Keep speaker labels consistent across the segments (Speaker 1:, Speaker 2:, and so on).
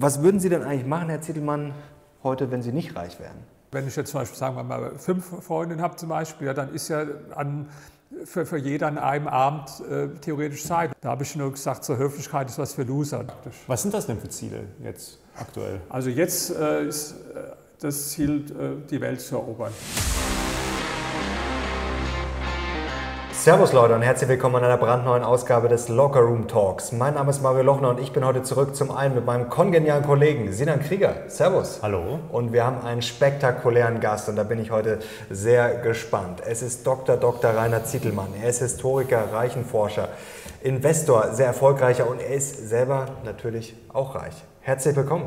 Speaker 1: Was würden Sie denn eigentlich machen, Herr Zittelmann, heute, wenn Sie nicht reich wären?
Speaker 2: Wenn ich jetzt zum Beispiel, sagen wir mal, fünf Freundinnen habe zum Beispiel, ja, dann ist ja an, für, für jeder an einem Abend äh, theoretisch Zeit. Da habe ich nur gesagt, zur Höflichkeit ist was für Loser.
Speaker 1: Was sind das denn für Ziele jetzt aktuell?
Speaker 2: Also jetzt äh, ist äh, das Ziel, äh, die Welt zu erobern.
Speaker 1: Servus Leute und herzlich willkommen an einer brandneuen Ausgabe des Locker Room Talks. Mein Name ist Mario Lochner und ich bin heute zurück zum einen mit meinem kongenialen Kollegen Sinan Krieger. Servus.
Speaker 3: Hallo.
Speaker 1: Und wir haben einen spektakulären Gast und da bin ich heute sehr gespannt. Es ist Dr. Dr. Rainer Zietelmann. Er ist Historiker, Reichenforscher, Investor, sehr erfolgreicher und er ist selber natürlich auch reich. Herzlich willkommen.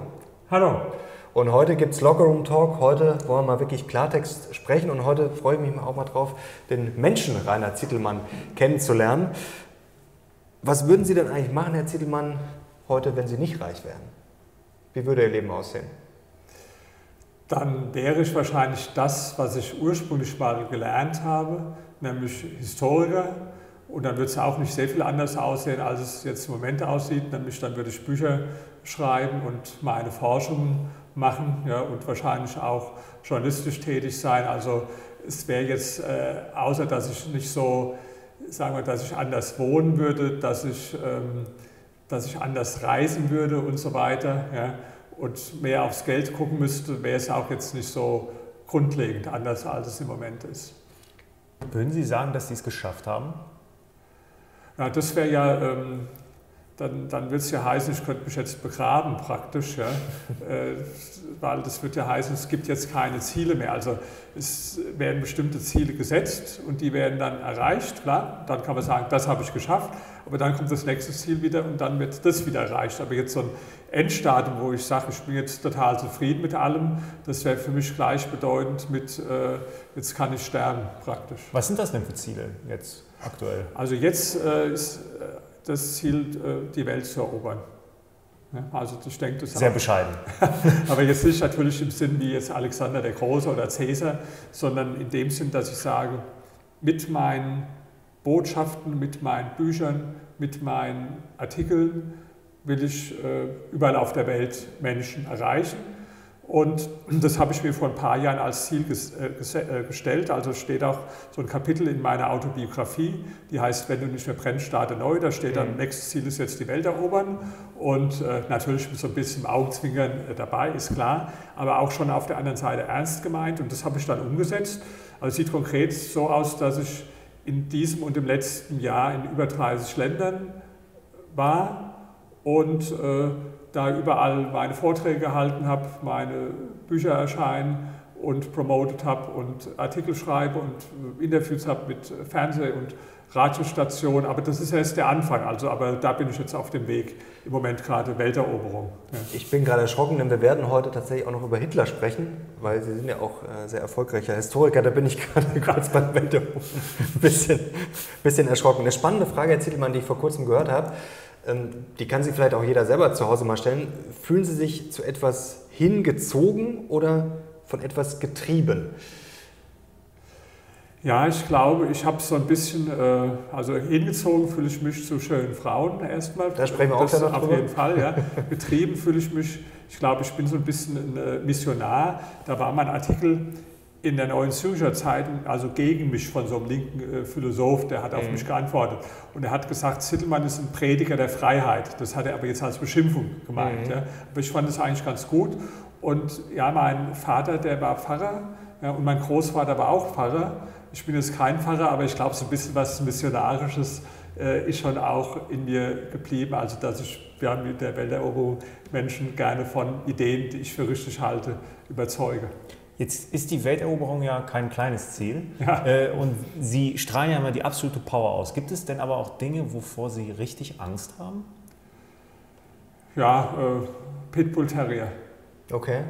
Speaker 2: Hallo.
Speaker 1: Und heute gibt es Lockerroom Talk. Heute wollen wir mal wirklich Klartext sprechen und heute freue ich mich auch mal drauf, den Menschen Rainer Zittelmann kennenzulernen. Was würden Sie denn eigentlich machen, Herr Zittelmann, heute, wenn Sie nicht reich wären? Wie würde Ihr Leben aussehen?
Speaker 2: Dann wäre ich wahrscheinlich das, was ich ursprünglich mal gelernt habe, nämlich Historiker. Und dann würde es auch nicht sehr viel anders aussehen, als es jetzt im Moment aussieht. Nämlich dann würde ich Bücher schreiben und meine Forschungen machen ja, und wahrscheinlich auch journalistisch tätig sein. Also es wäre jetzt, äh, außer dass ich nicht so, sagen wir, dass ich anders wohnen würde, dass ich, ähm, dass ich anders reisen würde und so weiter ja, und mehr aufs Geld gucken müsste, wäre es auch jetzt nicht so grundlegend anders, als es im Moment ist.
Speaker 3: Würden Sie sagen, dass Sie es geschafft haben?
Speaker 2: Ja, das wäre ja ähm, dann, dann wird es ja heißen, ich könnte mich jetzt begraben praktisch, ja? äh, weil das wird ja heißen, es gibt jetzt keine Ziele mehr. Also es werden bestimmte Ziele gesetzt und die werden dann erreicht, klar, dann kann man sagen, das habe ich geschafft, aber dann kommt das nächste Ziel wieder und dann wird das wieder erreicht. Aber jetzt so ein Endstadium, wo ich sage, ich bin jetzt total zufrieden mit allem, das wäre für mich gleichbedeutend mit, äh, jetzt kann ich sterben praktisch.
Speaker 3: Was sind das denn für Ziele jetzt aktuell?
Speaker 2: Also jetzt äh, ist äh, das Ziel, äh, die Welt zu erobern. Also ich denke, das
Speaker 3: Sehr bescheiden.
Speaker 2: Aber jetzt nicht natürlich im Sinn wie jetzt Alexander der Große oder Cäsar, sondern in dem Sinn, dass ich sage, mit meinen Botschaften, mit meinen Büchern, mit meinen Artikeln will ich äh, überall auf der Welt Menschen erreichen und das habe ich mir vor ein paar Jahren als Ziel äh, äh, gestellt. Also steht auch so ein Kapitel in meiner Autobiografie, die heißt, wenn du nicht mehr brennst, starte neu. Da steht dann, mhm. nächstes Ziel ist jetzt die Welt erobern. Und äh, natürlich mit so ein bisschen Augenzwinkern dabei, ist klar. Aber auch schon auf der anderen Seite ernst gemeint. Und das habe ich dann umgesetzt. Also sieht konkret so aus, dass ich in diesem und im letzten Jahr in über 30 Ländern war und da überall meine Vorträge gehalten habe, meine Bücher erscheinen und promotet habe und Artikel schreibe und Interviews habe mit Fernseh- und Radiostationen. Aber das ist erst der Anfang. Also, aber da bin ich jetzt auf dem Weg im Moment gerade Welteroberung.
Speaker 1: Ja. Ich bin gerade erschrocken, denn wir werden heute tatsächlich auch noch über Hitler sprechen, weil Sie sind ja auch äh, sehr erfolgreicher Historiker. Da bin ich gerade kurz beim Welteroberung ein bisschen, bisschen erschrocken. Eine spannende Frage, Herr Zittelmann, die ich vor kurzem gehört habe. Ähm, die kann sich vielleicht auch jeder selber zu Hause mal stellen. Fühlen Sie sich zu etwas hingezogen oder von etwas getrieben?
Speaker 2: Ja, ich glaube, ich habe so ein bisschen, äh, also hingezogen fühle ich mich zu schönen Frauen erstmal.
Speaker 1: Da sprechen wir auch das
Speaker 2: Auf jeden Fall, ja. Getrieben fühle ich mich, ich glaube, ich bin so ein bisschen ein äh, Missionar. Da war mein Artikel in der Neuen Zürcher Zeitung, also gegen mich von so einem linken äh, Philosoph, der hat auf mhm. mich geantwortet. Und er hat gesagt, Zittelmann ist ein Prediger der Freiheit. Das hat er aber jetzt als Beschimpfung gemeint. Mhm. Ja. Aber ich fand das eigentlich ganz gut. Und ja, mein Vater, der war Pfarrer ja, und mein Großvater war auch Pfarrer. Ich bin jetzt kein Pfarrer, aber ich glaube, so ein bisschen was Missionarisches äh, ist schon auch in mir geblieben. Also, dass ich ja, mit der Welteroberung Menschen gerne von Ideen, die ich für richtig halte, überzeuge.
Speaker 3: Jetzt ist die Welteroberung ja kein kleines Ziel ja. äh, und Sie strahlen ja immer die absolute Power aus. Gibt es denn aber auch Dinge, wovor Sie richtig Angst haben?
Speaker 2: Ja, äh, Pitbull Terrier.
Speaker 1: Okay.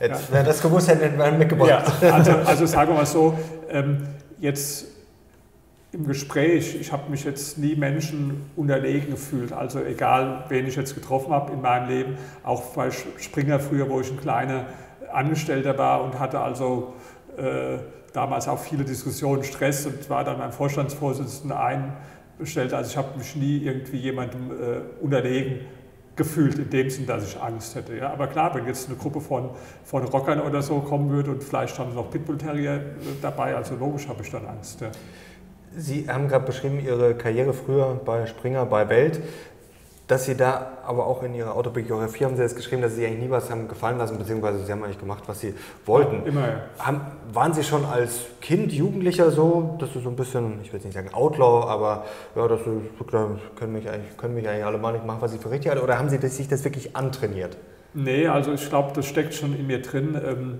Speaker 1: Jetzt, ja. Wer das gewusst hätte, hätten wir mitgebracht.
Speaker 2: Ja, also, also sagen wir mal so, ähm, jetzt im Gespräch, ich habe mich jetzt nie Menschen unterlegen gefühlt. Also egal, wen ich jetzt getroffen habe in meinem Leben, auch bei Springer früher, wo ich ein kleiner Angestellter war und hatte also äh, damals auch viele Diskussionen, Stress und war dann beim Vorstandsvorsitzenden einbestellt. Also ich habe mich nie irgendwie jemandem äh, unterlegen gefühlt, in dem Sinn, dass ich Angst hätte. Ja. Aber klar, wenn jetzt eine Gruppe von, von Rockern oder so kommen würde und vielleicht dann noch Pitbull-Terrier äh, dabei, also logisch habe ich dann Angst. Ja.
Speaker 1: Sie haben gerade beschrieben, Ihre Karriere früher bei Springer, bei Welt dass Sie da aber auch in Ihrer Autobiografie haben Sie jetzt geschrieben, dass Sie eigentlich nie was haben gefallen lassen, beziehungsweise Sie haben eigentlich gemacht, was Sie wollten.
Speaker 2: Immer, ja.
Speaker 1: Haben, waren Sie schon als Kind, Jugendlicher so, dass Sie so ein bisschen, ich will nicht sagen Outlaw, aber ja, dass Sie können mich eigentlich, können mich eigentlich alle mal nicht machen, was ich für richtig halte, oder haben Sie sich das wirklich antrainiert?
Speaker 2: Nee, also ich glaube, das steckt schon in mir drin. Ähm,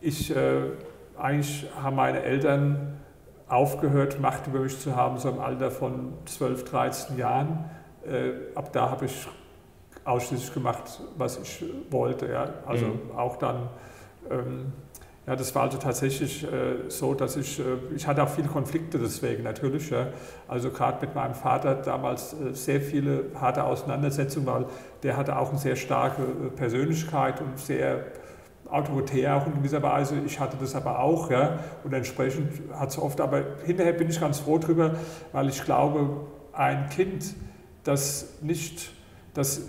Speaker 2: ich, äh, eigentlich haben meine Eltern aufgehört, Macht über mich zu haben, so im Alter von 12, 13 Jahren ab da habe ich ausschließlich gemacht, was ich wollte. Ja. Also mhm. auch dann, ähm, ja, das war also tatsächlich äh, so, dass ich, äh, ich hatte auch viele Konflikte deswegen natürlich. Ja. Also gerade mit meinem Vater damals äh, sehr viele harte Auseinandersetzungen, weil der hatte auch eine sehr starke äh, Persönlichkeit und sehr autoritär auch in gewisser Weise. Ich hatte das aber auch, ja. Und entsprechend hat es oft, aber hinterher bin ich ganz froh drüber, weil ich glaube, ein Kind, das nicht, das,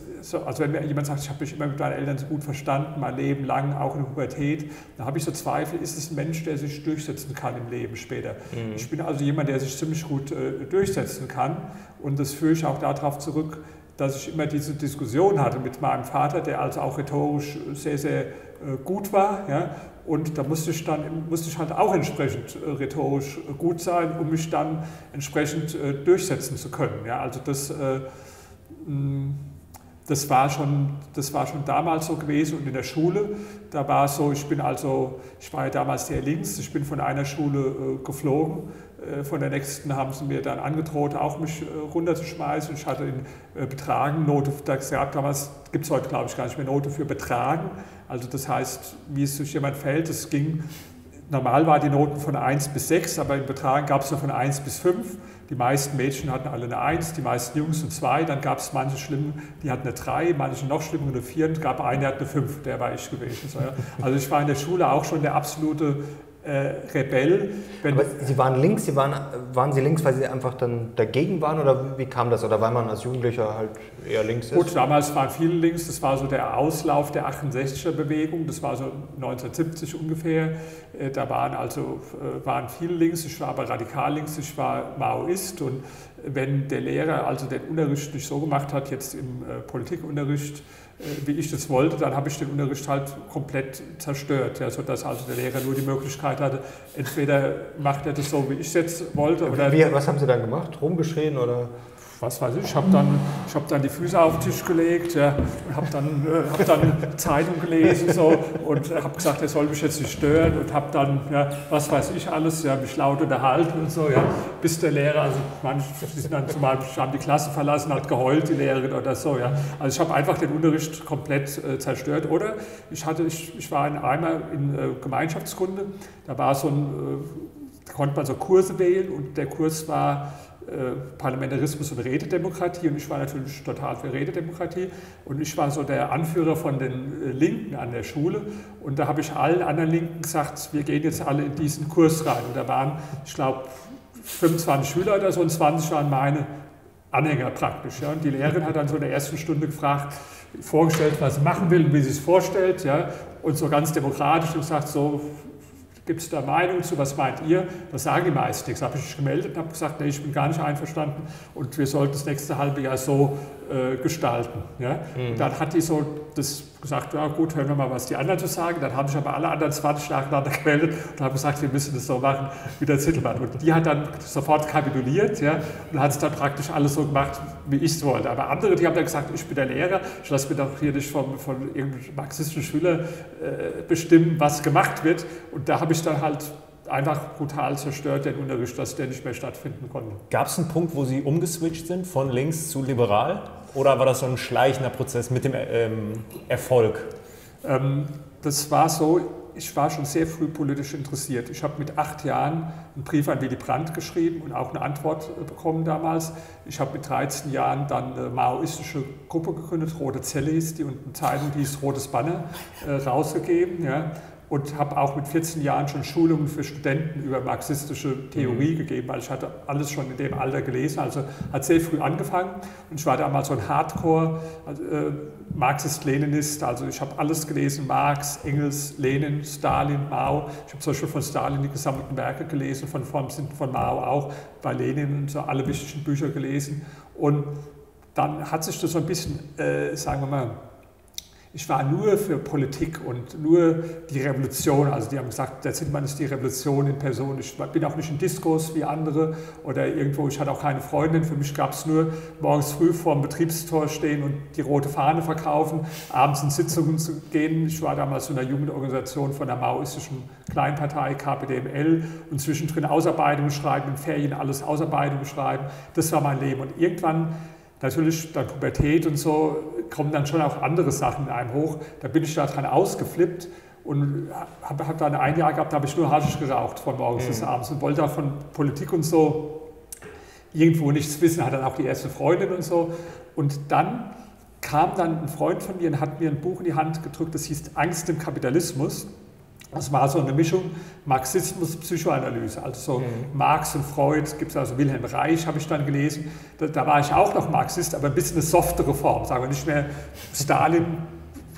Speaker 2: also wenn mir jemand sagt, ich habe mich immer mit meinen Eltern so gut verstanden, mein Leben lang, auch in der Pubertät, da habe ich so Zweifel, ist es ein Mensch, der sich durchsetzen kann im Leben später. Mhm. Ich bin also jemand, der sich ziemlich gut äh, durchsetzen kann und das führe ich auch darauf zurück, dass ich immer diese Diskussion hatte mit meinem Vater, der also auch rhetorisch sehr, sehr äh, gut war. Ja? Und da musste ich dann musste ich halt auch entsprechend äh, rhetorisch gut sein, um mich dann entsprechend äh, durchsetzen zu können. Ja, also das, äh, mm, das, war schon, das war schon damals so gewesen und in der Schule, da war es so, ich bin also, ich war ja damals sehr links, ich bin von einer Schule geflogen, von der nächsten haben sie mir dann angedroht, auch mich runterzuschmeißen. Ich hatte in Betragen Note, da gab damals, gibt es heute glaube ich gar nicht mehr Note für Betragen. Also das heißt, wie es durch jemand fällt, es ging, normal war die Noten von 1 bis 6, aber im Betragen gab es nur von 1 bis 5. Die meisten Mädchen hatten alle eine 1, die meisten Jungs eine 2, dann gab es manche schlimm, die hatten eine 3, manche noch schlimmer eine 4 und gab einen, der hat eine 5, der war ich gewesen. Also ich war in der Schule auch schon der absolute äh, Rebell.
Speaker 1: Aber Sie waren links, Sie waren, waren Sie links, weil Sie einfach dann dagegen waren oder wie kam das? Oder weil man als Jugendlicher halt eher links ist?
Speaker 2: Gut, damals waren viele links, das war so der Auslauf der 68er Bewegung, das war so 1970 ungefähr. Äh, da waren also äh, waren viele links, ich war aber radikal links, ich war Maoist und wenn der Lehrer also den Unterricht nicht so gemacht hat, jetzt im äh, Politikunterricht, wie ich das wollte, dann habe ich den Unterricht halt komplett zerstört, ja, sodass also der Lehrer nur die Möglichkeit hatte, entweder macht er das so, wie ich es jetzt wollte.
Speaker 1: Oder wie, was haben Sie dann gemacht? Rumgeschrien oder?
Speaker 2: Was weiß ich, ich habe dann, hab dann die Füße auf den Tisch gelegt ja, und habe dann, äh, hab dann Zeitung gelesen so, und habe gesagt, er soll mich jetzt nicht stören und habe dann, ja, was weiß ich alles, ja, mich laut unterhalten und so, ja, bis der Lehrer, also manche sind dann zumal, haben die Klasse verlassen, hat geheult, die Lehrerin oder so. Ja. Also ich habe einfach den Unterricht komplett äh, zerstört. Oder ich, hatte, ich, ich war in einmal in äh, Gemeinschaftskunde, da war so ein, äh, konnte man so Kurse wählen und der Kurs war Parlamentarismus und Rededemokratie und ich war natürlich total für Rededemokratie und ich war so der Anführer von den äh, Linken an der Schule und da habe ich allen anderen Linken gesagt, wir gehen jetzt alle in diesen Kurs rein und da waren, ich glaube, 25 Schüler oder so und 20 waren meine Anhänger praktisch. Ja. Und die Lehrerin hat dann so in der ersten Stunde gefragt, vorgestellt, was sie machen will und wie sie es vorstellt. Ja. Und so ganz demokratisch und gesagt, so Gibt es da Meinung zu, was meint ihr? Da sagen die meisten nichts. Da habe ich mich gemeldet und habe gesagt, nee, ich bin gar nicht einverstanden und wir sollten das nächste halbe Jahr so äh, gestalten. Ja? Mhm. Dann hat die so das gesagt, ja gut, hören wir mal, was die anderen zu sagen. Dann haben sich aber alle anderen 20 nacheinander gemeldet und haben gesagt, wir müssen das so machen wie der Zittelmann. Und die hat dann sofort kapituliert ja, und hat es dann praktisch alles so gemacht, wie ich es wollte. Aber andere, die haben dann gesagt, ich bin der Lehrer, ich lasse mir doch hier nicht von, von irgendeinem marxistischen Schüler äh, bestimmen, was gemacht wird. Und da habe ich dann halt einfach brutal zerstört, den Unterricht, dass der nicht mehr stattfinden konnte.
Speaker 3: Gab es einen Punkt, wo Sie umgeswitcht sind von links zu liberal? Oder war das so ein schleichender Prozess mit dem ähm, Erfolg?
Speaker 2: Ähm, das war so, ich war schon sehr früh politisch interessiert. Ich habe mit acht Jahren einen Brief an Willy Brandt geschrieben und auch eine Antwort äh, bekommen damals. Ich habe mit 13 Jahren dann eine maoistische Gruppe gegründet, Rote Zelle hieß die, und eine Zeitung, die hieß Rotes Banner, äh, rausgegeben. Ja. Und habe auch mit 14 Jahren schon Schulungen für Studenten über marxistische Theorie mhm. gegeben, weil ich hatte alles schon in dem Alter gelesen, also hat sehr früh angefangen. Und ich war damals so ein Hardcore äh, Marxist-Leninist, also ich habe alles gelesen, Marx, Engels, Lenin, Stalin, Mao, ich habe zum Beispiel von Stalin die gesammelten Werke gelesen, von, von, von Mao auch, bei Lenin und so alle wichtigen Bücher gelesen. Und dann hat sich das so ein bisschen, äh, sagen wir mal, ich war nur für Politik und nur die Revolution. Also die haben gesagt, der Zinnmann ist die Revolution in Person. Ich bin auch nicht in Diskurs wie andere oder irgendwo, ich hatte auch keine Freundin. Für mich gab es nur morgens früh vor dem Betriebstor stehen und die rote Fahne verkaufen, abends in Sitzungen zu gehen. Ich war damals in der Jugendorganisation von der maoistischen Kleinpartei KPDML und zwischendrin Ausarbeitungen schreiben, in Ferien alles Ausarbeitungen schreiben. Das war mein Leben. Und irgendwann natürlich dann Pubertät und so kommen dann schon auch andere Sachen in einem hoch. Da bin ich da dran ausgeflippt und habe hab dann ein Jahr gehabt, da habe ich nur Haschisch geraucht von morgens mhm. bis abends und wollte auch von Politik und so irgendwo nichts wissen, hatte dann auch die erste Freundin und so. Und dann kam dann ein Freund von mir und hat mir ein Buch in die Hand gedrückt, das hieß Angst im Kapitalismus. Das war so eine Mischung Marxismus, Psychoanalyse. Also so mhm. Marx und Freud, gibt es also Wilhelm Reich, habe ich dann gelesen. Da, da, war ich auch noch Marxist, aber ein bisschen eine softere Form. Sagen wir nicht mehr Stalin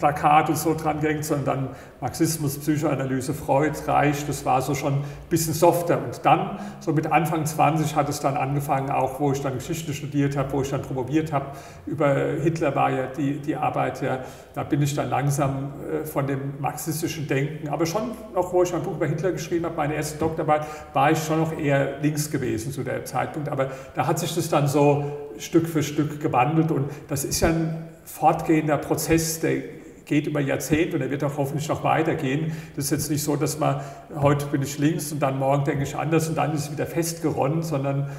Speaker 2: Plakat und so dran gehängt, sondern dann Marxismus, Psychoanalyse, Freud, Reich, das war so schon ein bisschen softer. Und dann, so mit Anfang 20 hat es dann angefangen, auch wo ich dann Geschichte studiert habe, wo ich dann promoviert habe, über Hitler war ja die, die Arbeit, ja, da bin ich dann langsam äh, von dem marxistischen Denken, aber schon noch, wo ich mein Buch über Hitler geschrieben habe, meine erste Doktorarbeit, war ich schon noch eher links gewesen zu dem Zeitpunkt, aber da hat sich das dann so Stück für Stück gewandelt. Und das ist ja ein fortgehender Prozess, der geht über Jahrzehnte und er wird auch hoffentlich noch weitergehen. Das ist jetzt nicht so, dass man, heute bin ich links und dann morgen denke ich anders und dann ist es wieder festgeronnen, sondern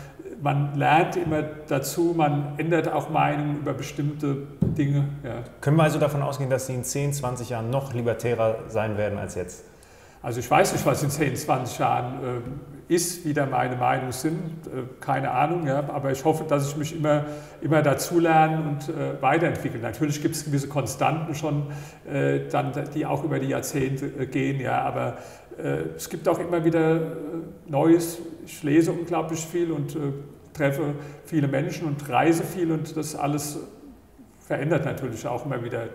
Speaker 2: man lernt immer dazu, man ändert auch Meinungen über bestimmte Dinge.
Speaker 3: Ja. Können wir also davon ausgehen, dass Sie in 10, 20 Jahren noch libertärer sein werden als jetzt?
Speaker 2: Also ich weiß nicht, was in 10, 20 Jahren äh, ist, wie da meine Meinungen sind, äh, keine Ahnung, ja, aber ich hoffe, dass ich mich immer, immer dazulerne und äh, weiterentwickle. Natürlich gibt es gewisse Konstanten schon, äh, dann, die auch über die Jahrzehnte äh, gehen, ja, aber äh, es gibt auch immer wieder Neues. Ich lese unglaublich viel und treffe viele Menschen und reise viel und das alles verändert natürlich auch immer wieder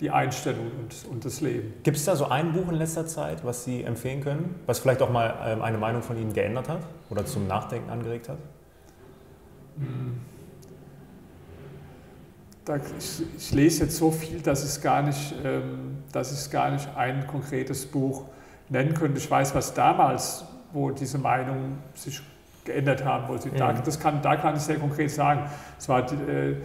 Speaker 2: die Einstellung und, und das Leben.
Speaker 3: Gibt es da so ein Buch in letzter Zeit, was Sie empfehlen können, was vielleicht auch mal ähm, eine Meinung von Ihnen geändert hat oder zum Nachdenken angeregt hat? Hm.
Speaker 2: Da, ich, ich, lese jetzt so viel, dass ich gar nicht, ähm, dass ich gar nicht ein konkretes Buch nennen könnte. Ich weiß, was damals, wo diese Meinungen sich geändert haben, wo sie, mhm. da, das kann, da kann ich sehr konkret sagen. Es war äh,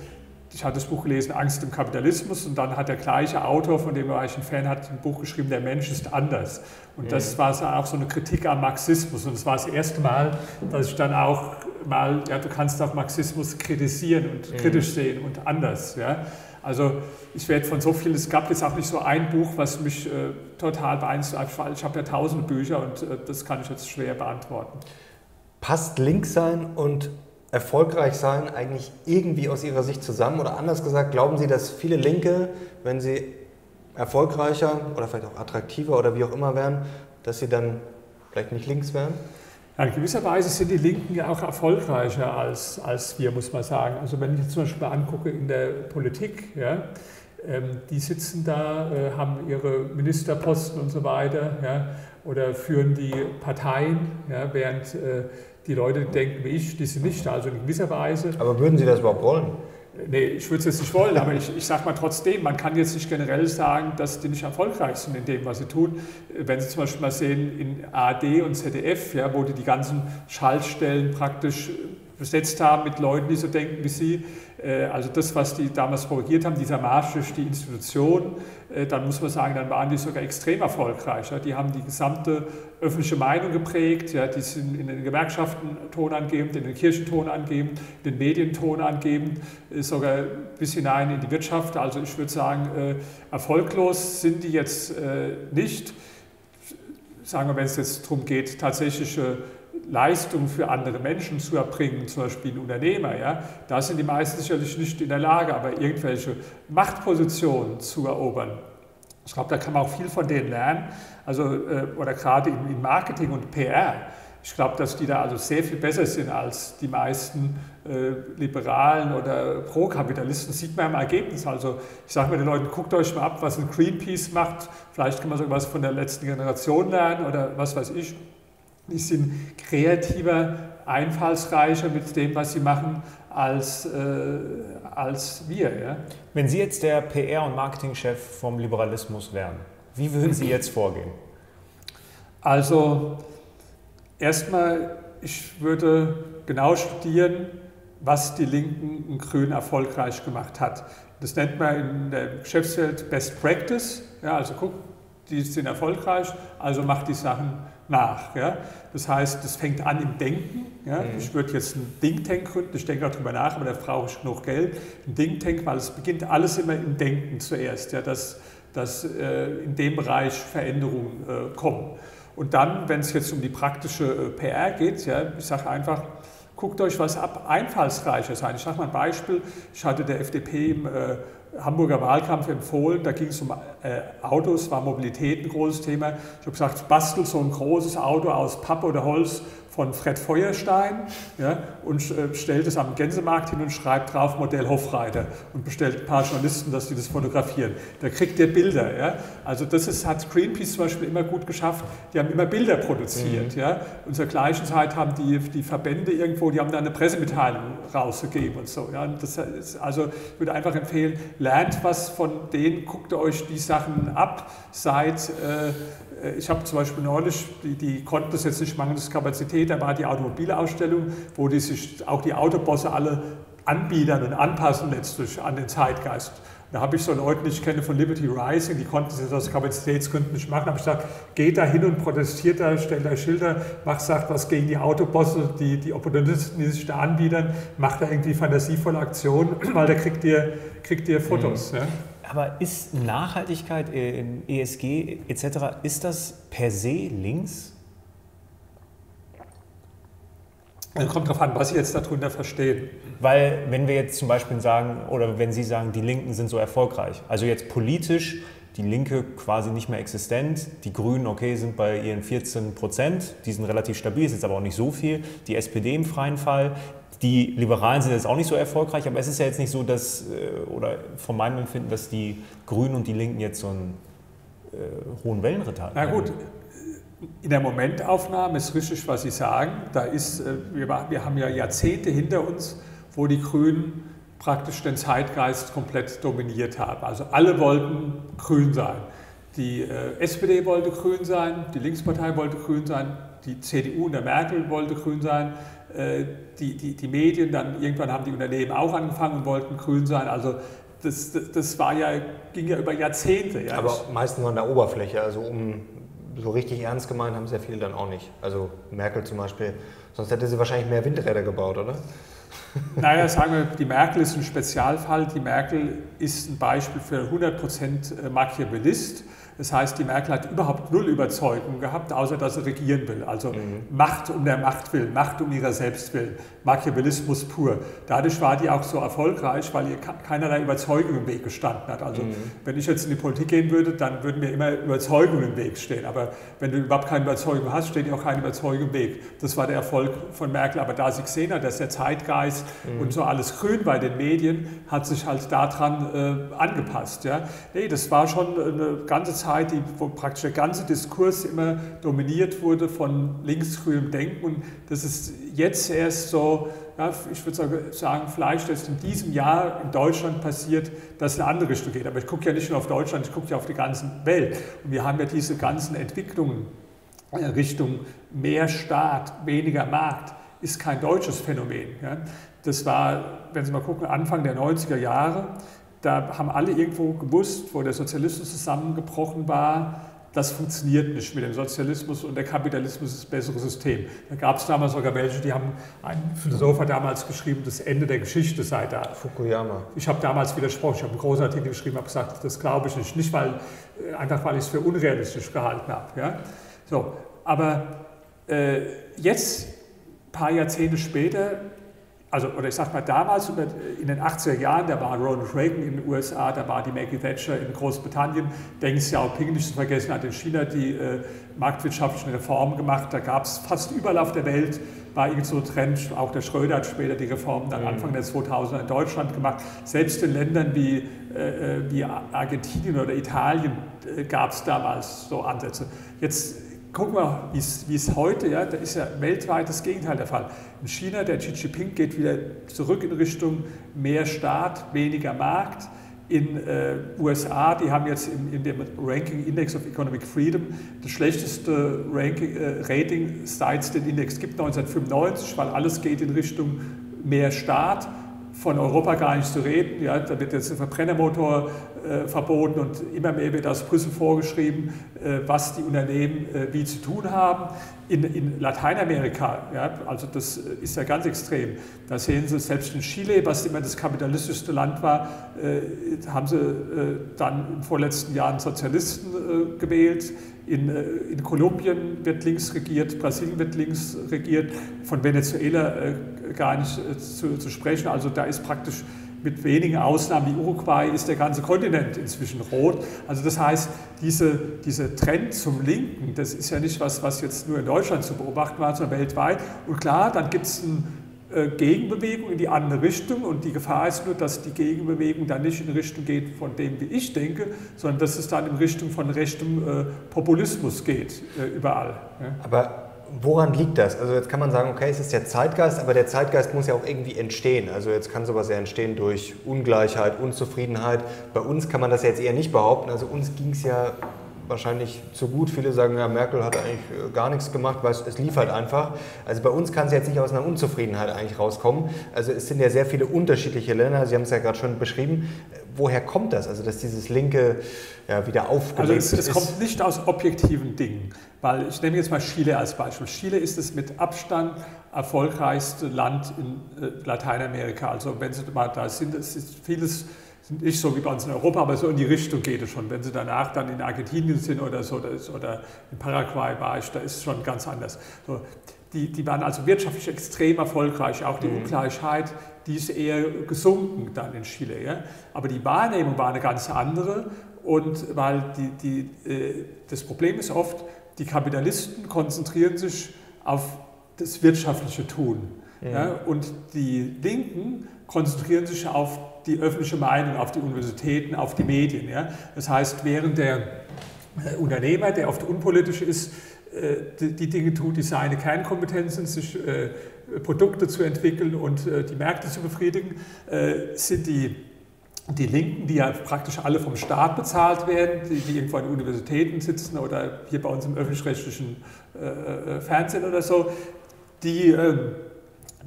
Speaker 2: ich hatte das Buch gelesen, Angst im Kapitalismus, und dann hat der gleiche Autor, von dem war ich ein Fan, hat ein Buch geschrieben, Der Mensch ist anders. Und das war auch so eine Kritik am Marxismus. Und es war das erste Mal, dass ich dann auch mal, ja, du kannst auch Marxismus kritisieren und kritisch sehen und anders. Ja. Also ich werde von so viel, es gab jetzt auch nicht so ein Buch, was mich äh, total beeinflusst hat. Ich habe ja tausende Bücher und äh, das kann ich jetzt schwer beantworten.
Speaker 1: Passt links sein und erfolgreich sein eigentlich irgendwie aus Ihrer Sicht zusammen? Oder anders gesagt, glauben Sie, dass viele Linke, wenn sie erfolgreicher oder vielleicht auch attraktiver oder wie auch immer wären, dass sie dann vielleicht nicht links wären?
Speaker 2: Ja, in gewisser Weise sind die Linken ja auch erfolgreicher als, als wir, muss man sagen. Also wenn ich jetzt zum Beispiel mal angucke in der Politik, ja, die sitzen da, äh, haben ihre Ministerposten und so weiter ja, oder führen die Parteien, ja, während äh, die Leute denken wie ich, die sind nicht da, also in gewisser Weise.
Speaker 1: Aber würden Sie das überhaupt wollen?
Speaker 2: Nee, ich würde es jetzt nicht wollen, aber ich, ich sage mal trotzdem, man kann jetzt nicht generell sagen, dass die nicht erfolgreich sind in dem, was sie tun. Wenn Sie zum Beispiel mal sehen in ARD und ZDF, ja, wo die die ganzen Schaltstellen praktisch besetzt haben mit Leuten, die so denken wie Sie, äh, also das, was die damals propagiert haben, dieser Marsch durch die Institution, äh, dann muss man sagen, dann waren die sogar extrem erfolgreich. Die haben die gesamte öffentliche Meinung geprägt, die sind in den Gewerkschaften tonangebend, in den Kirchen tonangebend, in den Medien tonangebend, äh, sogar bis hinein in die Wirtschaft. Also ich würde sagen, erfolglos sind die jetzt nicht. Sagen wir, wenn es jetzt darum geht, tatsächliche Leistung für andere Menschen zu erbringen, zum Beispiel Unternehmer, ja, da sind die meisten sicherlich nicht in der Lage, aber irgendwelche Machtpositionen zu erobern, Ich glaube, da kann man auch viel von denen lernen, also, äh, oder gerade in Marketing und PR. Ich glaube, dass die da also sehr viel besser sind als die meisten äh, Liberalen oder Pro-Kapitalisten. Sieht man im Ergebnis. Also ich sage mir den Leuten, guckt euch mal ab, was ein Greenpeace macht. Vielleicht kann man sogar was von der letzten Generation lernen oder was weiß ich. Die sind kreativer, einfallsreicher mit dem, was sie machen, als, äh, als wir. Ja?
Speaker 3: Wenn Sie jetzt der PR- und Marketingchef vom Liberalismus wären, wie würden Sie jetzt vorgehen?
Speaker 2: Also erstmal, ich würde genau studieren, was die Linken und Grünen erfolgreich gemacht hat. Das nennt man in der Geschäftswelt Best Practice. Ja, also guck, die sind erfolgreich, also mach die Sachen nach. Ja. Das heißt, das fängt an im Denken. Ja. Mhm. Ich würde jetzt einen Think Tank gründen, ich denke auch darüber nach, aber da brauche ich genug Geld. Ein Think Tank, weil es beginnt alles immer im Denken zuerst, ja, dass, dass äh, in dem Bereich Veränderungen äh, kommen. Und dann, wenn es jetzt um die praktische äh, PR geht, ja, ich sage einfach, guckt euch was ab, einfallsreicher sein. Ich sage mal ein Beispiel, ich hatte der FDP im äh, Hamburger Wahlkampf empfohlen. Da ging es um äh, Autos, war Mobilität ein großes Thema. Ich habe gesagt, bastel so ein großes Auto aus Pappe oder Holz von Fred Feuerstein ja, und äh, stellt es am Gänsemarkt hin und schreibt drauf Modell Hofreiter und bestellt ein paar Journalisten, dass die das fotografieren. Da kriegt ihr Bilder. Ja. Also das ist, hat Greenpeace zum Beispiel immer gut geschafft. Die haben immer Bilder produziert. Mhm. Ja. Und zur gleichen Zeit haben die, die Verbände irgendwo, die haben da eine Pressemitteilung rausgegeben und so. Ja. Und das ist, also ich würde einfach empfehlen, lernt was von denen, guckt euch die Sachen ab, seid äh, äh, ich habe zum Beispiel neulich, die, die konnten das jetzt nicht mangels Kapazität, da war die Automobilausstellung, wo die sich auch die Autobosse alle anbiedern und anpassen letztlich an den Zeitgeist. Da habe ich so Leute, die ich kenne von Liberty Rising, die konnten das aus Kapazitätsgründen nicht machen. Da habe ich gesagt, geht da hin und protestiert da, stellt da Schilder, macht, sagt was gegen die Autobosse, die, die Opportunisten, die sich da anbiedern, macht da irgendwie fantasievolle Aktionen, weil da kriegt ihr, kriegt ihr Fotos. Mhm. Ja.
Speaker 3: Aber ist Nachhaltigkeit, im ESG etc., ist das per se links?
Speaker 2: Es kommt darauf an, was Sie jetzt darunter verstehen.
Speaker 3: Weil, wenn wir jetzt zum Beispiel sagen, oder wenn Sie sagen, die Linken sind so erfolgreich, also jetzt politisch die Linke quasi nicht mehr existent, die Grünen, okay, sind bei ihren 14 Prozent, die sind relativ stabil, ist jetzt aber auch nicht so viel, die SPD im freien Fall, die Liberalen sind jetzt auch nicht so erfolgreich, aber es ist ja jetzt nicht so, dass, äh, oder von meinem Empfinden, dass die Grünen und die Linken jetzt so einen äh, hohen Wellenritt haben.
Speaker 2: Na gut, in der Momentaufnahme ist richtig, was Sie sagen. Da ist, äh, wir, wir haben ja Jahrzehnte hinter uns, wo die Grünen praktisch den Zeitgeist komplett dominiert haben. Also alle wollten grün sein. Die äh, SPD wollte grün sein, die Linkspartei wollte grün sein, die CDU und der Merkel wollte grün sein, äh, die, die, die Medien, dann irgendwann haben die Unternehmen auch angefangen und wollten grün sein. Also das, das, das war ja, ging ja über Jahrzehnte. Ja.
Speaker 1: Aber meistens nur an der Oberfläche. Also um so richtig ernst gemeint haben sehr viele dann auch nicht. Also Merkel zum Beispiel. Sonst hätte sie wahrscheinlich mehr Windräder gebaut, oder?
Speaker 2: Naja, sagen wir, die Merkel ist ein Spezialfall. Die Merkel ist ein Beispiel für 100% Machiavellist. Das heißt, die Merkel hat überhaupt null Überzeugung gehabt, außer dass sie regieren will. Also mhm. Macht um der Macht willen, Macht um ihrer selbst willen. Machiavellismus pur. Dadurch war die auch so erfolgreich, weil ihr keinerlei Überzeugung im Weg gestanden hat. Also mhm. wenn ich jetzt in die Politik gehen würde, dann würden mir immer Überzeugungen im Weg stehen. Aber wenn du überhaupt keine Überzeugung hast, steht dir auch keine Überzeugung im Weg. Das war der Erfolg von Merkel. Aber da sie gesehen hat, dass der Zeitgeist mhm. und so alles grün bei den Medien, hat sich halt daran äh, angepasst. Ja? Nee, das war schon eine ganze Zeit, die, wo praktisch der ganze Diskurs immer dominiert wurde von linksgrünem Denken. Das ist jetzt erst so, ja, ich würde sagen, vielleicht ist in diesem Jahr in Deutschland passiert, dass es in eine andere Richtung geht. Aber ich gucke ja nicht nur auf Deutschland, ich gucke ja auf die ganze Welt. Und wir haben ja diese ganzen Entwicklungen in Richtung mehr Staat, weniger Markt, ist kein deutsches Phänomen. Ja. Das war, wenn Sie mal gucken, Anfang der 90er Jahre, da haben alle irgendwo gewusst, wo der Sozialismus zusammengebrochen war, das funktioniert nicht mit dem Sozialismus und der Kapitalismus ist das bessere System. Da gab es damals sogar welche, die haben, ein Philosoph hat damals geschrieben, das Ende der Geschichte sei da.
Speaker 1: Fukuyama.
Speaker 2: Ich habe damals widersprochen, ich habe einen großen Artikel geschrieben, habe gesagt, das glaube ich nicht. Nicht, weil, äh, einfach weil ich es für unrealistisch gehalten habe. Ja? So, aber äh, jetzt, ein paar Jahrzehnte später, also, oder ich sag mal, damals in den 80er Jahren, da war Ronald Reagan in den USA, da war die Maggie Thatcher in Großbritannien, Deng Xiaoping nicht zu vergessen, hat in China die äh, marktwirtschaftlichen Reformen gemacht, da gab es fast überall auf der Welt, war irgend so ein Trend, auch der Schröder hat später die Reformen dann mhm. Anfang der 2000er in Deutschland gemacht, selbst in Ländern wie, äh, äh wie Argentinien oder Italien äh, gab es damals so Ansätze. Jetzt gucken wir, wie es heute, ja, da ist ja weltweit das Gegenteil der Fall. In China, der Xi Jinping geht wieder zurück in Richtung mehr Staat, weniger Markt. In äh, USA, die haben jetzt in, in, dem Ranking Index of Economic Freedom das schlechteste Ranking, äh, Rating, seit es den Index gibt, 1995, weil alles geht in Richtung mehr Staat von Europa gar nicht zu reden. Ja, da wird jetzt ein Verbrennermotor äh, verboten und immer mehr wird aus Brüssel vorgeschrieben, äh, was die Unternehmen äh, wie zu tun haben. In, in Lateinamerika, ja, also das ist ja ganz extrem, da sehen Sie selbst in Chile, was immer das kapitalistischste Land war, äh, haben Sie äh, dann im vorletzten Jahr einen Sozialisten äh, gewählt. In, in, Kolumbien wird links regiert, Brasilien wird links regiert, von Venezuela gar nicht zu, zu sprechen. Also da ist praktisch mit wenigen Ausnahmen wie Uruguay ist der ganze Kontinent inzwischen rot. Also das heißt, diese, dieser Trend zum Linken, das ist ja nicht was, was jetzt nur in Deutschland zu beobachten war, sondern weltweit. Und klar, dann gibt es eine äh, Gegenbewegung in die andere Richtung und die Gefahr ist nur, dass die Gegenbewegung dann nicht in Richtung geht von dem, wie ich denke, sondern dass es dann in Richtung von rechtem äh, Populismus geht, äh, überall.
Speaker 1: Aber woran liegt das? Also jetzt kann man sagen, okay, es ist der Zeitgeist, aber der Zeitgeist muss ja auch irgendwie entstehen. Also jetzt kann sowas ja entstehen durch Ungleichheit, Unzufriedenheit. Bei uns kann man das ja jetzt eher nicht behaupten. Also uns ging es ja wahrscheinlich zu gut. Viele sagen, ja, Merkel hat eigentlich äh, gar nichts gemacht, weil es lief halt einfach. Also bei uns kann es jetzt nicht aus einer Unzufriedenheit eigentlich rauskommen. Also es sind ja sehr viele unterschiedliche Länder. Sie haben es ja gerade schon beschrieben. Woher kommt das? Also dass dieses linke ja, wieder aufgelebt
Speaker 2: also es, es kommt nicht aus objektiven Dingen. Weil ich nehme jetzt mal Chile als Beispiel. Chile ist das mit Abstand erfolgreichste Land in äh, Lateinamerika. Also wenn Sie mal da sind, es ist vieles nicht so wie bei uns in Europa, aber so in die Richtung geht es schon. Wenn Sie danach dann in Argentinien sind oder so, oder in Paraguay war ich, da ist es schon ganz anders. So, die, die waren also wirtschaftlich extrem erfolgreich. Auch die mhm. Ungleichheit, die ist eher gesunken dann in Chile. Ja? Aber die Wahrnehmung war eine ganz andere. Und weil die, die, äh, das Problem ist oft, die Kapitalisten konzentrieren sich auf das wirtschaftliche Tun. Mhm. Ja, und die Linken konzentrieren sich auf die öffentliche Meinung, auf die Universitäten, auf die Medien. Ja. Das heißt, während der äh, Unternehmer, der oft unpolitisch ist, äh, die, Dinge tut, die seine Kernkompetenzen, sich äh, Produkte zu entwickeln und die Märkte zu befriedigen, sind die die Linken, die ja praktisch alle vom Staat bezahlt werden, die, die irgendwo an Universitäten sitzen oder hier bei uns im öffentlich-rechtlichen äh, äh Fernsehen oder so, die äh,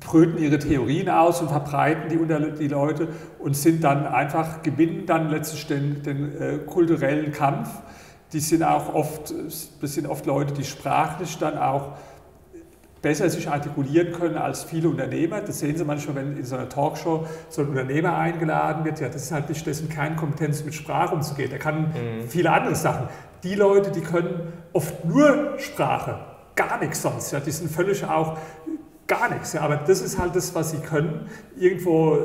Speaker 2: brüten ihre Theorien aus und verbreiten die unter die Leute und sind dann einfach, gewinnen dann letztlich den, den äh, kulturellen Kampf. Die sind auch oft, das sind oft Leute, die sprachlich dann auch besser sich artikulieren können als viele Unternehmer. Das sehen Sie manchmal, wenn in so einer Talkshow so ein Unternehmer eingeladen wird. Ja, das ist halt nicht dessen Kernkompetenz, mit Sprache umzugehen. Er kann mhm. viele andere Sachen. Die Leute, die können oft nur Sprache, gar nichts sonst. Ja, die sind völlig auch gar nichts. Ja, aber das ist halt das, was sie können. Irgendwo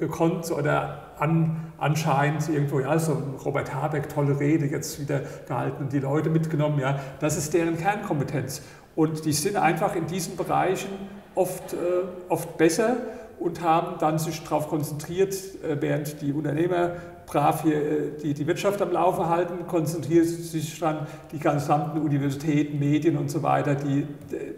Speaker 2: gekonnt oder an, anscheinend irgendwo, ja, so Robert Habeck, tolle Rede jetzt wieder gehalten und die Leute mitgenommen. Ja, das ist deren Kernkompetenz. Und die sind einfach in diesen Bereichen oft, äh, oft besser und haben dann sich darauf konzentriert, äh, während die Unternehmer brav hier äh, die, die Wirtschaft am Laufen halten, konzentriert sich dann die gesamten Universitäten, Medien und so weiter, die,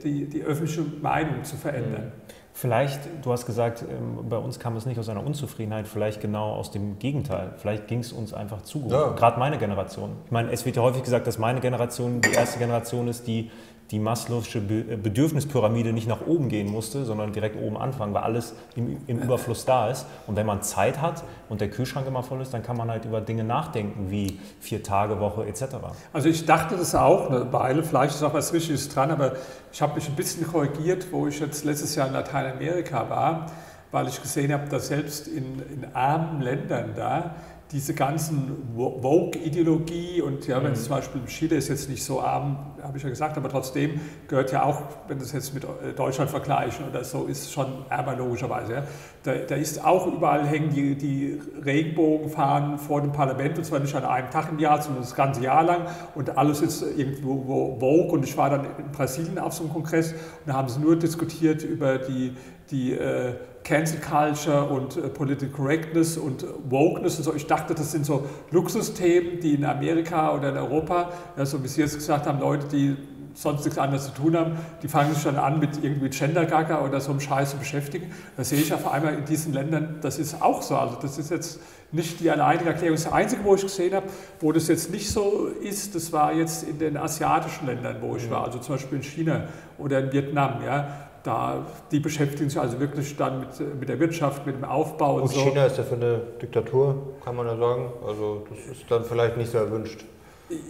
Speaker 2: die, die öffentliche Meinung zu verändern. Mhm.
Speaker 3: Vielleicht, du hast gesagt, ähm, bei uns kam es nicht aus einer Unzufriedenheit, vielleicht genau aus dem Gegenteil. Vielleicht ging es uns einfach zu gut. Ja. Gerade meine Generation. Ich meine, es wird ja häufig gesagt, dass meine Generation die erste Generation ist, die die Maslow'sche äh, Bedürfnispyramide nicht nach oben gehen musste, sondern direkt oben anfangen, weil alles im, im, Überfluss da ist. Und wenn man Zeit hat und der Kühlschrank immer voll ist, dann kann man halt über Dinge nachdenken, wie vier Tage Woche etc.
Speaker 2: Also ich dachte das auch eine Weile, vielleicht ist auch was Richtiges dran, aber ich habe mich ein bisschen korrigiert, wo ich jetzt letztes Jahr in Lateinamerika war, weil ich gesehen habe, dass selbst in, in armen Ländern da diese ganzen Vogue-Ideologie und ja, wenn es mhm. zum Beispiel Chile ist jetzt nicht so arm, habe ich ja gesagt, aber trotzdem gehört ja auch, wenn du es jetzt mit äh, Deutschland vergleichen oder so, ist schon ärmer logischerweise. Ja. Da, da, ist auch überall hängen die, die Regenbogenfahnen vor dem Parlament und zwar nicht an einem Tag im Jahr, sondern das ganze Jahr lang und alles ist irgendwo Vogue und ich war dann in Brasilien auf so einem Kongress und da haben sie nur diskutiert über die, die äh, Cancel Culture und äh, Political Correctness und Wokeness und so. Ich dachte, das sind so Luxusthemen, die in Amerika oder in Europa, ja, so wie Sie jetzt gesagt haben, Leute, die sonst nichts anderes zu tun haben, die fangen sich dann an mit irgendwie Gender-Gaga oder so einem Scheiß zu beschäftigen. Da sehe ich auf einmal in diesen Ländern, das ist auch so. Also das ist jetzt nicht die alleinige Erklärung. Das Einzige, wo ich gesehen habe, wo das jetzt nicht so ist, das war jetzt in den asiatischen Ländern, wo ich mhm. war, also zum Beispiel in China oder in Vietnam. Ja da, die beschäftigen sich also wirklich dann mit, mit der Wirtschaft, mit dem Aufbau und, und
Speaker 1: so. China ist ja für eine Diktatur, kann man ja sagen. Also das ist dann vielleicht nicht so erwünscht.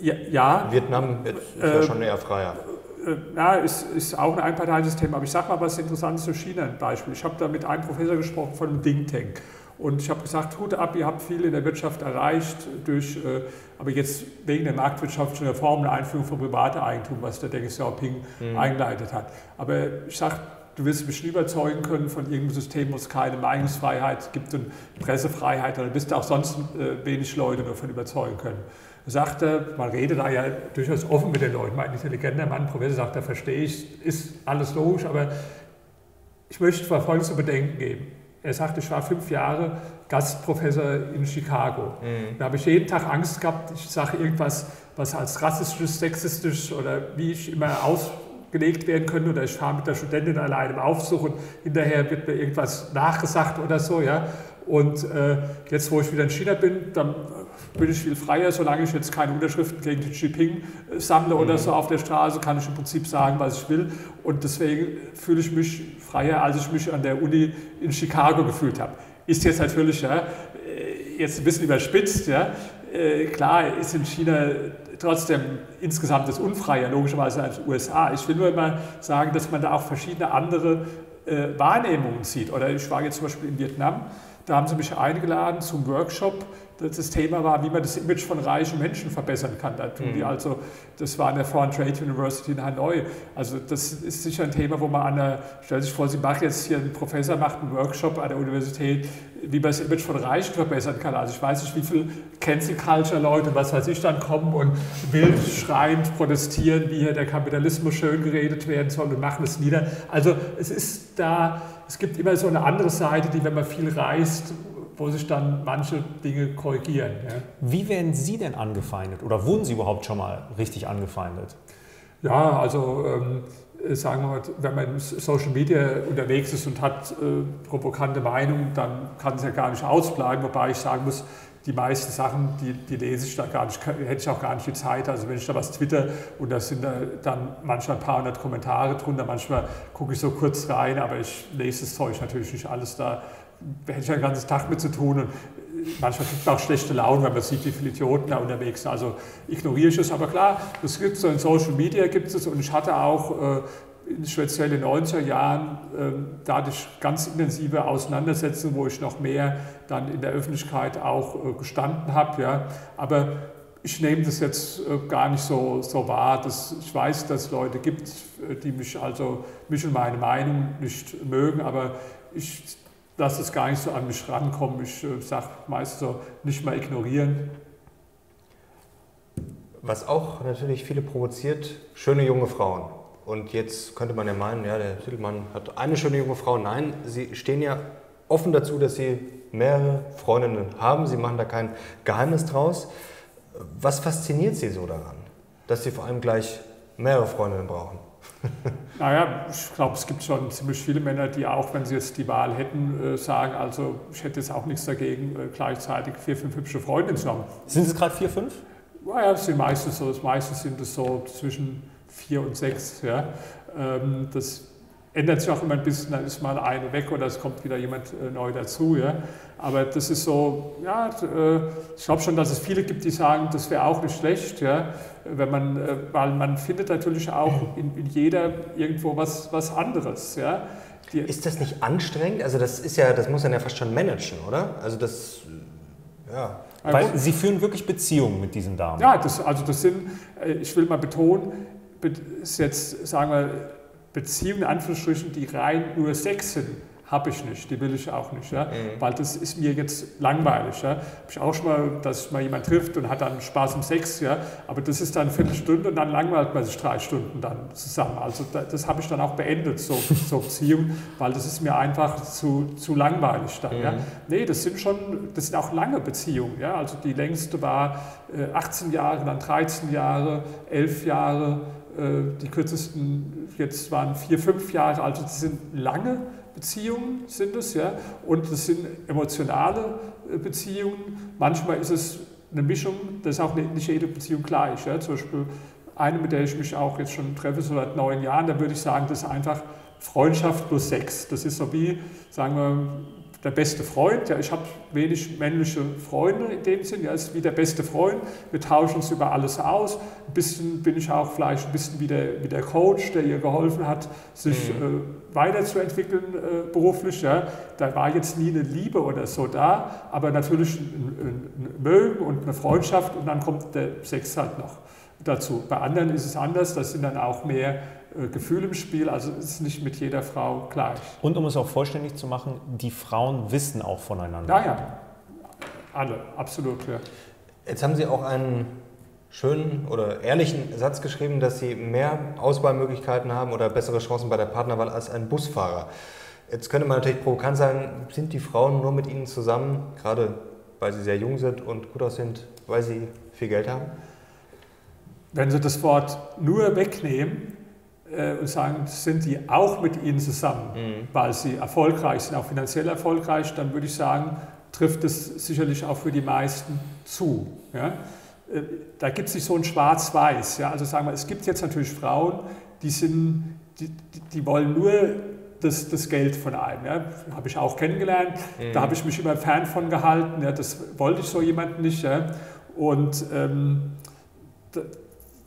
Speaker 2: Ja. ja
Speaker 1: Vietnam ist äh, ja schon eher freier.
Speaker 2: Äh, ja, ist, ist auch ein Einparteiensystem. Aber ich sage mal was Interessantes zu China ein Beispiel. Ich habe da mit einem Professor gesprochen von einem Think Tank. Und ich habe gesagt, Hut ab, ihr habt viel in der Wirtschaft erreicht, durch, äh, aber jetzt wegen der marktwirtschaftlichen Reform, der Einführung von privatem Eigentum, was der Deng Xiaoping mhm. eingeleitet hat. Aber ich sage, du wirst mich nie überzeugen können von irgendeinem System, wo es keine Meinungsfreiheit gibt und Pressefreiheit, oder bist du auch sonst äh, wenig Leute davon überzeugen können. Er sagte, man redet da ja durchaus offen mit den Leuten. Mein intelligenter Mann, Professor, sagt, da verstehe ich, ist alles logisch, aber ich möchte Folgendes zu bedenken geben er sagte, ich war fünf Jahre Gastprofessor in Chicago. Mhm. Da habe ich jeden Tag Angst gehabt, ich sage irgendwas, was als rassistisch, sexistisch oder wie ich immer ausgelegt werden könnte oder ich fahre mit der Studentin allein im Aufzug und hinterher wird mir irgendwas nachgesagt oder so. Ja? Und äh, jetzt, wo ich wieder in China bin, dann bin ich viel freier, solange ich jetzt keine Unterschriften gegen Xi Jinping äh, sammle oder mhm. so auf der Straße, kann ich im Prinzip sagen, was ich will. Und deswegen fühle ich mich freier, als ich mich an der Uni in Chicago gefühlt habe. Ist jetzt natürlich ja, äh, jetzt ein bisschen überspitzt. Ja. Äh, klar ist in China trotzdem insgesamt das unfreier, logischerweise als USA. Ich will nur immer sagen, dass man da auch verschiedene andere äh, Wahrnehmungen sieht. Oder ich war jetzt zum Beispiel in Vietnam, da haben sie mich eingeladen zum Workshop das Thema war, wie man das Image von reichen Menschen verbessern kann. Da tun die mhm. also, das war an der Foreign Trade University in Hanoi. Also das ist sicher ein Thema, wo man an der, stell sich vor, Sie machen jetzt hier, ein Professor macht einen Workshop an der Universität, wie man das Image von Reichen verbessern kann. Also ich weiß nicht, wie viele Cancel Culture Leute, was weiß ich, dann kommen und wild schreiend protestieren, wie hier der Kapitalismus schön geredet werden soll und machen es nieder. Also es ist da, es gibt immer so eine andere Seite, die, wenn man viel reist, wo sich dann manche Dinge korrigieren. Ja.
Speaker 3: Wie werden Sie denn angefeindet oder wurden Sie überhaupt schon mal richtig angefeindet?
Speaker 2: Ja, also ähm, sagen wir mal, wenn man in Social Media unterwegs ist und hat äh, provokante Meinungen, dann kann es ja gar nicht ausbleiben, wobei ich sagen muss, die meisten Sachen, die, die, lese ich da gar nicht, hätte ich auch gar nicht die Zeit. Also wenn ich da was twitter und da sind da dann manchmal ein paar hundert Kommentare drunter, manchmal gucke ich so kurz rein, aber ich lese das Zeug natürlich nicht alles da hätte ich einen ganzen Tag mit zu tun. Und manchmal kriegt man auch schlechte Laune, wenn man sieht, wie viele Idioten da unterwegs sind. Also ignoriere ich es. Aber klar, das gibt es so in Social Media gibt es und ich hatte auch äh, speziell in den 90er Jahren äh, dadurch ganz intensive Auseinandersetzungen, wo ich noch mehr dann in der Öffentlichkeit auch äh, gestanden habe. Ja. Aber ich nehme das jetzt äh, gar nicht so, so wahr. Dass ich weiß, dass es Leute gibt, äh, die mich also mich und meine Meinung nicht mögen, aber ich lasse es gar nicht so an mich rankommen. Ich äh, sage meist so, nicht mal ignorieren.
Speaker 1: Was auch natürlich viele provoziert, schöne junge Frauen. Und jetzt könnte man ja meinen, ja, der Titelmann hat eine schöne junge Frau. Nein, sie stehen ja offen dazu, dass sie mehrere Freundinnen haben. Sie machen da kein Geheimnis draus. Was fasziniert Sie so daran, dass Sie vor allem gleich mehrere Freundinnen brauchen?
Speaker 2: Naja, ich glaube, es gibt schon ziemlich viele Männer, die auch, wenn sie jetzt die Wahl hätten, äh, sagen, also ich hätte jetzt auch nichts dagegen, äh, gleichzeitig vier, fünf hübsche Freundinnen zu haben.
Speaker 3: Sind es gerade vier, fünf?
Speaker 2: Naja, es sind meistens so, meistens sind es so zwischen vier und sechs. Ja. Ähm, das ändert sich auch immer ein bisschen, dann ist mal eine weg oder es kommt wieder jemand äh, neu dazu. Ja. Aber das ist so, ja, äh, ich glaube schon, dass es viele gibt, die sagen, das wäre auch nicht schlecht, ja, wenn man, äh, weil man findet natürlich auch in, in jeder irgendwo was, was anderes. Ja.
Speaker 1: Die, ist das nicht anstrengend? Also das ist ja, das muss man ja fast schon managen, oder? Also das, ja.
Speaker 3: Weil Sie führen wirklich Beziehungen mit diesen Damen.
Speaker 2: Ja, das, also das sind, äh, ich will mal betonen, ist jetzt, sagen wir, Beziehungen in Anführungsstrichen, die rein nur Sex sind habe ich nicht, die will ich auch nicht, ja? Mhm. weil das ist mir jetzt langweilig. Ja? Habe ich auch schon mal, dass mal jemand trifft und hat dann Spaß um Sex, ja? aber das ist dann eine Viertelstunde und dann langweilt man sich drei Stunden dann zusammen. Also das, das habe ich dann auch beendet, so, so Beziehung, weil das ist mir einfach zu, zu langweilig dann. Mhm. Ja? Nee, das sind schon, das sind auch lange Beziehungen. Ja? Also die längste war äh, 18 Jahre, dann 13 Jahre, 11 Jahre, die kürzesten jetzt waren vier, fünf Jahre, also das sind lange Beziehungen sind es, ja, und das sind emotionale äh, Beziehungen. Manchmal ist es eine Mischung, das ist auch nicht jede Beziehung gleich. Ja. Zum Beispiel eine, mit der ich mich auch jetzt schon treffe, so seit neun Jahren, da würde ich sagen, das ist einfach Freundschaft plus Sex. Das ist so wie, sagen wir, der beste Freund. Ja, ich habe wenig männliche Freunde in dem Sinn. Ja, ist wie der beste Freund. Wir tauschen uns über alles aus. Ein bisschen bin ich auch vielleicht ein bisschen wie der, wie der Coach, der ihr geholfen hat, sich mhm. äh, weiterzuentwickeln äh, beruflich. Ja. Da war jetzt nie eine Liebe oder so da, aber natürlich ein, ein, ein Mögen und eine Freundschaft und dann kommt der Sex halt noch dazu. Bei anderen ist es anders. Das sind dann auch mehr Gefühl im Spiel, also ist nicht mit jeder Frau gleich.
Speaker 3: Und um es auch vollständig zu machen, die Frauen wissen auch voneinander.
Speaker 2: Ja, ja, alle, absolut. Ja.
Speaker 1: Jetzt haben Sie auch einen schönen oder ehrlichen Satz geschrieben, dass Sie mehr Auswahlmöglichkeiten haben oder bessere Chancen bei der Partnerwahl als ein Busfahrer. Jetzt könnte man natürlich provokant sagen, sind die Frauen nur mit Ihnen zusammen, gerade weil sie sehr jung sind und gut aussehen, weil sie viel Geld haben?
Speaker 2: Wenn Sie das Wort nur wegnehmen, äh, und sagen, sind die auch mit Ihnen zusammen, mhm. weil sie erfolgreich sind, auch finanziell erfolgreich, dann würde ich sagen, trifft es sicherlich auch für die meisten zu. Ja? Äh, da gibt es nicht so ein Schwarz-Weiß. Ja? Also sagen wir, es gibt jetzt natürlich Frauen, die, sind, die, die wollen nur das, das, Geld von einem. Ja? Habe ich auch kennengelernt. Mhm. Da habe ich mich immer fern von gehalten. Ja? Das wollte ich so jemanden nicht. Ja? Und ähm, da,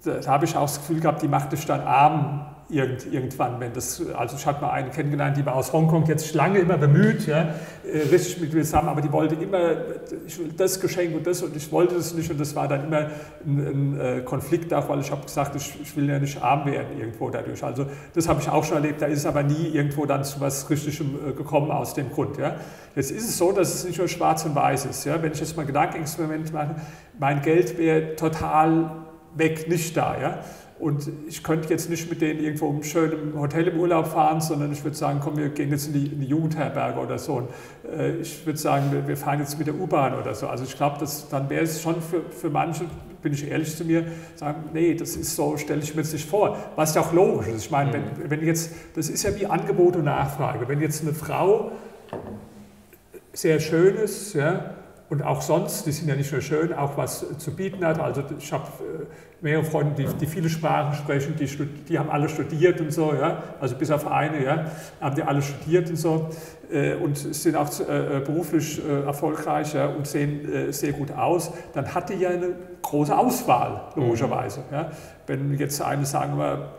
Speaker 2: da habe ich auch das Gefühl gehabt, die macht es dann arm irgend, irgendwann, wenn das, also ich hatte mal eine kennengelernt, die war aus Hongkong jetzt lange immer bemüht, ja, äh, richtig mit mir zusammen, aber die wollte immer, ich will das Geschenk und das und ich wollte das nicht und das war dann immer ein, ein äh, Konflikt auch, weil ich habe gesagt, ich, ich, will ja nicht arm werden irgendwo dadurch. Also das habe ich auch schon erlebt, da ist es aber nie irgendwo dann zu was Richtigem äh, gekommen aus dem Grund. Ja. Jetzt ist es so, dass es nicht nur schwarz und weiß ist. Ja. Wenn ich jetzt mal ein Gedankenexperiment mache, mein Geld wäre total weg, nicht da. Ja. Und ich könnte jetzt nicht mit denen irgendwo im schönen Hotel im Urlaub fahren, sondern ich würde sagen, komm, wir gehen jetzt in die, in die Jugendherberge oder so. Und, äh, ich würde sagen, wir, wir, fahren jetzt mit der U-Bahn oder so. Also ich glaube, dann wäre es schon für, für manche, bin ich ehrlich zu mir, sagen, nee, das ist so, stelle ich mir jetzt nicht vor. Was ja auch logisch ist. Ich meine, mhm. wenn, wenn jetzt, das ist ja wie Angebot und Nachfrage. Wenn jetzt eine Frau sehr schön ist, ja, und auch sonst, die sind ja nicht nur schön, auch was zu bieten hat. Also ich habe äh, mehrere Freunde, die, die, viele Sprachen sprechen, die, die, haben alle studiert und so, ja, also bis auf eine, ja, haben die alle studiert und so äh, und sind auch äh, beruflich erfolgreich ja, und sehen sehr gut aus, dann hat die ja eine große Auswahl, logischerweise. Ja. Wenn jetzt eine, sagen wir,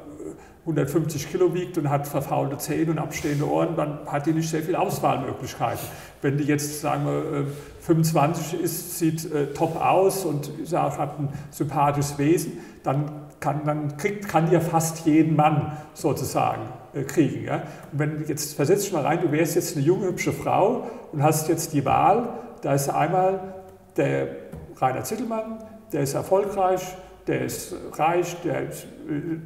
Speaker 2: 150 Kilo wiegt und hat verfaulte Zähne und abstehende Ohren, dann hat die nicht sehr viele Auswahlmöglichkeiten. Wenn die jetzt, sagen wir, 25 äh, ist, sieht äh, top aus und sagt, hat ein sympathisches Wesen, dann kann, dann kriegt, kann ja fast jeden Mann sozusagen äh, kriegen. Ja? Und wenn jetzt versetzt mal rein, du wärst jetzt eine junge, hübsche Frau und hast jetzt die Wahl, da ist einmal der Rainer Zittelmann, der ist erfolgreich, der ist reich, der,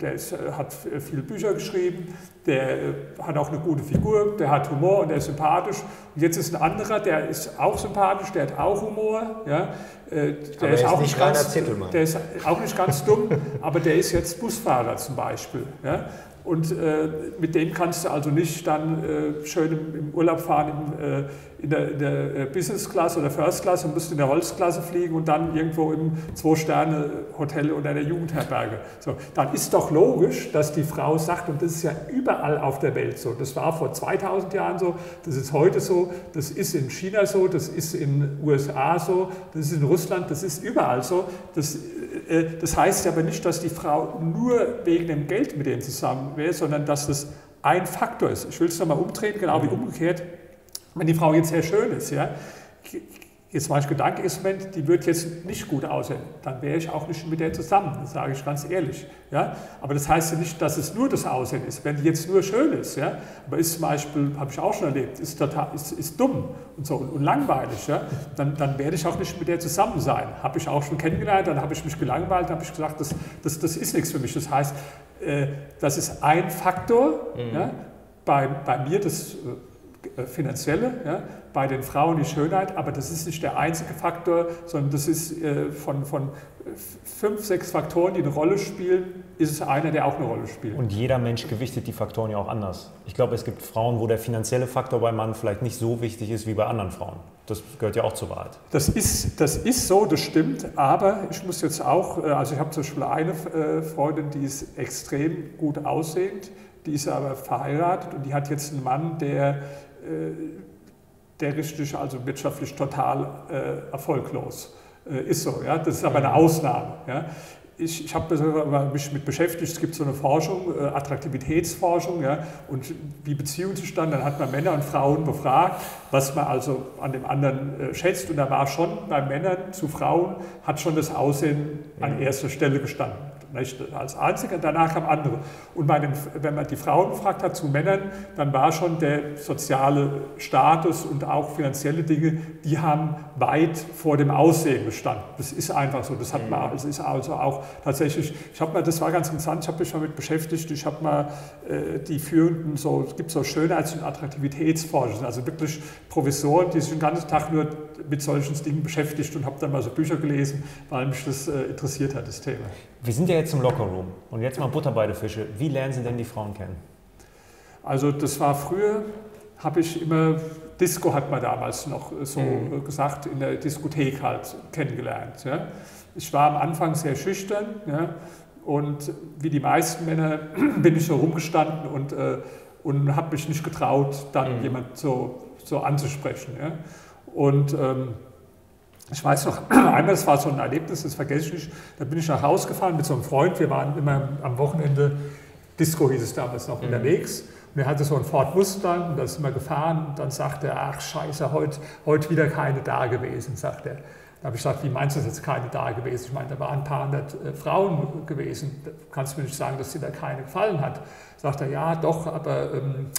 Speaker 2: der ist, hat viele Bücher geschrieben, der hat auch eine gute Figur, der hat Humor und der ist sympathisch. Und jetzt ist ein anderer, der ist auch sympathisch, der hat auch Humor. Ja.
Speaker 1: Äh, der ist, ist, auch nicht ganz,
Speaker 2: der ist auch nicht ganz dumm, aber der ist jetzt Busfahrer zum Beispiel. Ja. Und äh, mit dem kannst du also nicht dann äh, schön im, im, Urlaub fahren im, äh, in der, in der äh, Business Class oder First Class und musst in der Holzklasse fliegen und dann irgendwo im Zwei-Sterne-Hotel oder der Jugendherberge. So, dann ist doch logisch, dass die Frau sagt, und das ist ja überall auf der Welt so, das war vor 2000 Jahren so, das ist heute so, das ist in China so, das ist in den USA so, das ist in Russland, das ist überall so. Das, äh, das heißt aber nicht, dass die Frau nur wegen dem Geld mit denen zusammen wäre, sondern dass das ein Faktor ist. Ich will es nochmal umdrehen, genau wie mhm. umgekehrt. Wenn die Frau jetzt sehr schön ist, ja, jetzt mein Gedankenexperiment, die wird jetzt nicht gut aussehen, dann wäre ich auch nicht mit der zusammen, das sage ich ganz ehrlich. Ja? Aber das heißt ja nicht, dass es nur das Aussehen ist. Wenn die jetzt nur schön ist, ja? aber ist zum Beispiel, habe ich auch schon erlebt, ist, total, ist, ist dumm und so und, und langweilig, ja? dann, dann werde ich auch nicht mit der zusammen sein. Habe ich auch schon kennengelernt, dann habe ich mich gelangweilt, dann habe ich gesagt, das, das, das ist nichts für mich. Das heißt, äh, das ist ein Faktor. Mhm. Ja? Bei, bei mir das äh, finanzielle, ja, bei den Frauen die Schönheit, aber das ist nicht der einzige Faktor, sondern das ist äh, von, von fünf, sechs Faktoren, die eine Rolle spielen, ist es einer, der auch eine Rolle spielt.
Speaker 3: Und jeder Mensch gewichtet die Faktoren ja auch anders. Ich glaube, es gibt Frauen, wo der finanzielle Faktor beim Mann vielleicht nicht so wichtig ist wie bei anderen Frauen. Das gehört ja auch zur Wahrheit.
Speaker 2: Das ist, das ist so, das stimmt, aber ich muss jetzt auch, äh, also ich habe zum Beispiel eine äh, Freundin, die ist extrem gut aussehend, die ist aber verheiratet und die hat jetzt einen Mann, der der richtig, also wirtschaftlich total äh, erfolglos äh, ist so. Ja? Das ist aber eine Ausnahme. Ja? Ich, ich habe mich mit beschäftigt, es gibt so eine Forschung, äh, Attraktivitätsforschung ja? und wie Beziehungen zustande. Dann hat man Männer und Frauen befragt, was man also an dem anderen äh, schätzt. Und da war schon bei Männern zu Frauen, hat schon das Aussehen an mhm. erster Stelle gestanden nicht als einziger, danach kam andere. Und den, wenn man die Frauen gefragt hat zu Männern, dann war schon der soziale Status und auch finanzielle Dinge, die haben weit vor dem Aussehen gestanden. Das ist einfach so. Das hat man, das ist also auch tatsächlich, ich habe mal, das war ganz interessant, ich habe mich damit beschäftigt, ich habe mal äh, die führenden, so, es gibt so Schönheits- und Attraktivitätsforscher, also wirklich Professoren, die sich den ganzen Tag nur mit solchen Dingen beschäftigt und habe dann mal so Bücher gelesen, weil mich das äh, interessiert hat, das Thema.
Speaker 3: Wir sind ja jetzt im Lockerroom und jetzt mal Butter bei den Fische. Wie lernen Sie denn die Frauen kennen?
Speaker 2: Also das war früher, habe ich immer, Disco hat man damals noch so mhm. gesagt, in der Diskothek halt kennengelernt. Ja. Ich war am Anfang sehr schüchtern ja, und wie die meisten Männer bin ich so rumgestanden und, äh, und habe mich nicht getraut, dann mhm. jemand so, so anzusprechen. Ja. Und ähm, ich weiß noch, einmal, das war so ein Erlebnis, das vergesse ich nicht, da bin ich nach Hause gefahren mit so einem Freund, wir waren immer am Wochenende, Disco hieß es damals noch, mhm. unterwegs. Und er hatte so einen Ford Mustang und da sind wir gefahren und dann sagte er, ach scheiße, heute, heute wieder keine da gewesen, sagt er. Da habe ich gesagt, wie meinst du das jetzt keine da gewesen? Ich meine, da waren ein paar hundert äh, Frauen gewesen. Da kannst du mir nicht sagen, dass dir da keine gefallen hat. Sagt er, ja, doch, aber ähm,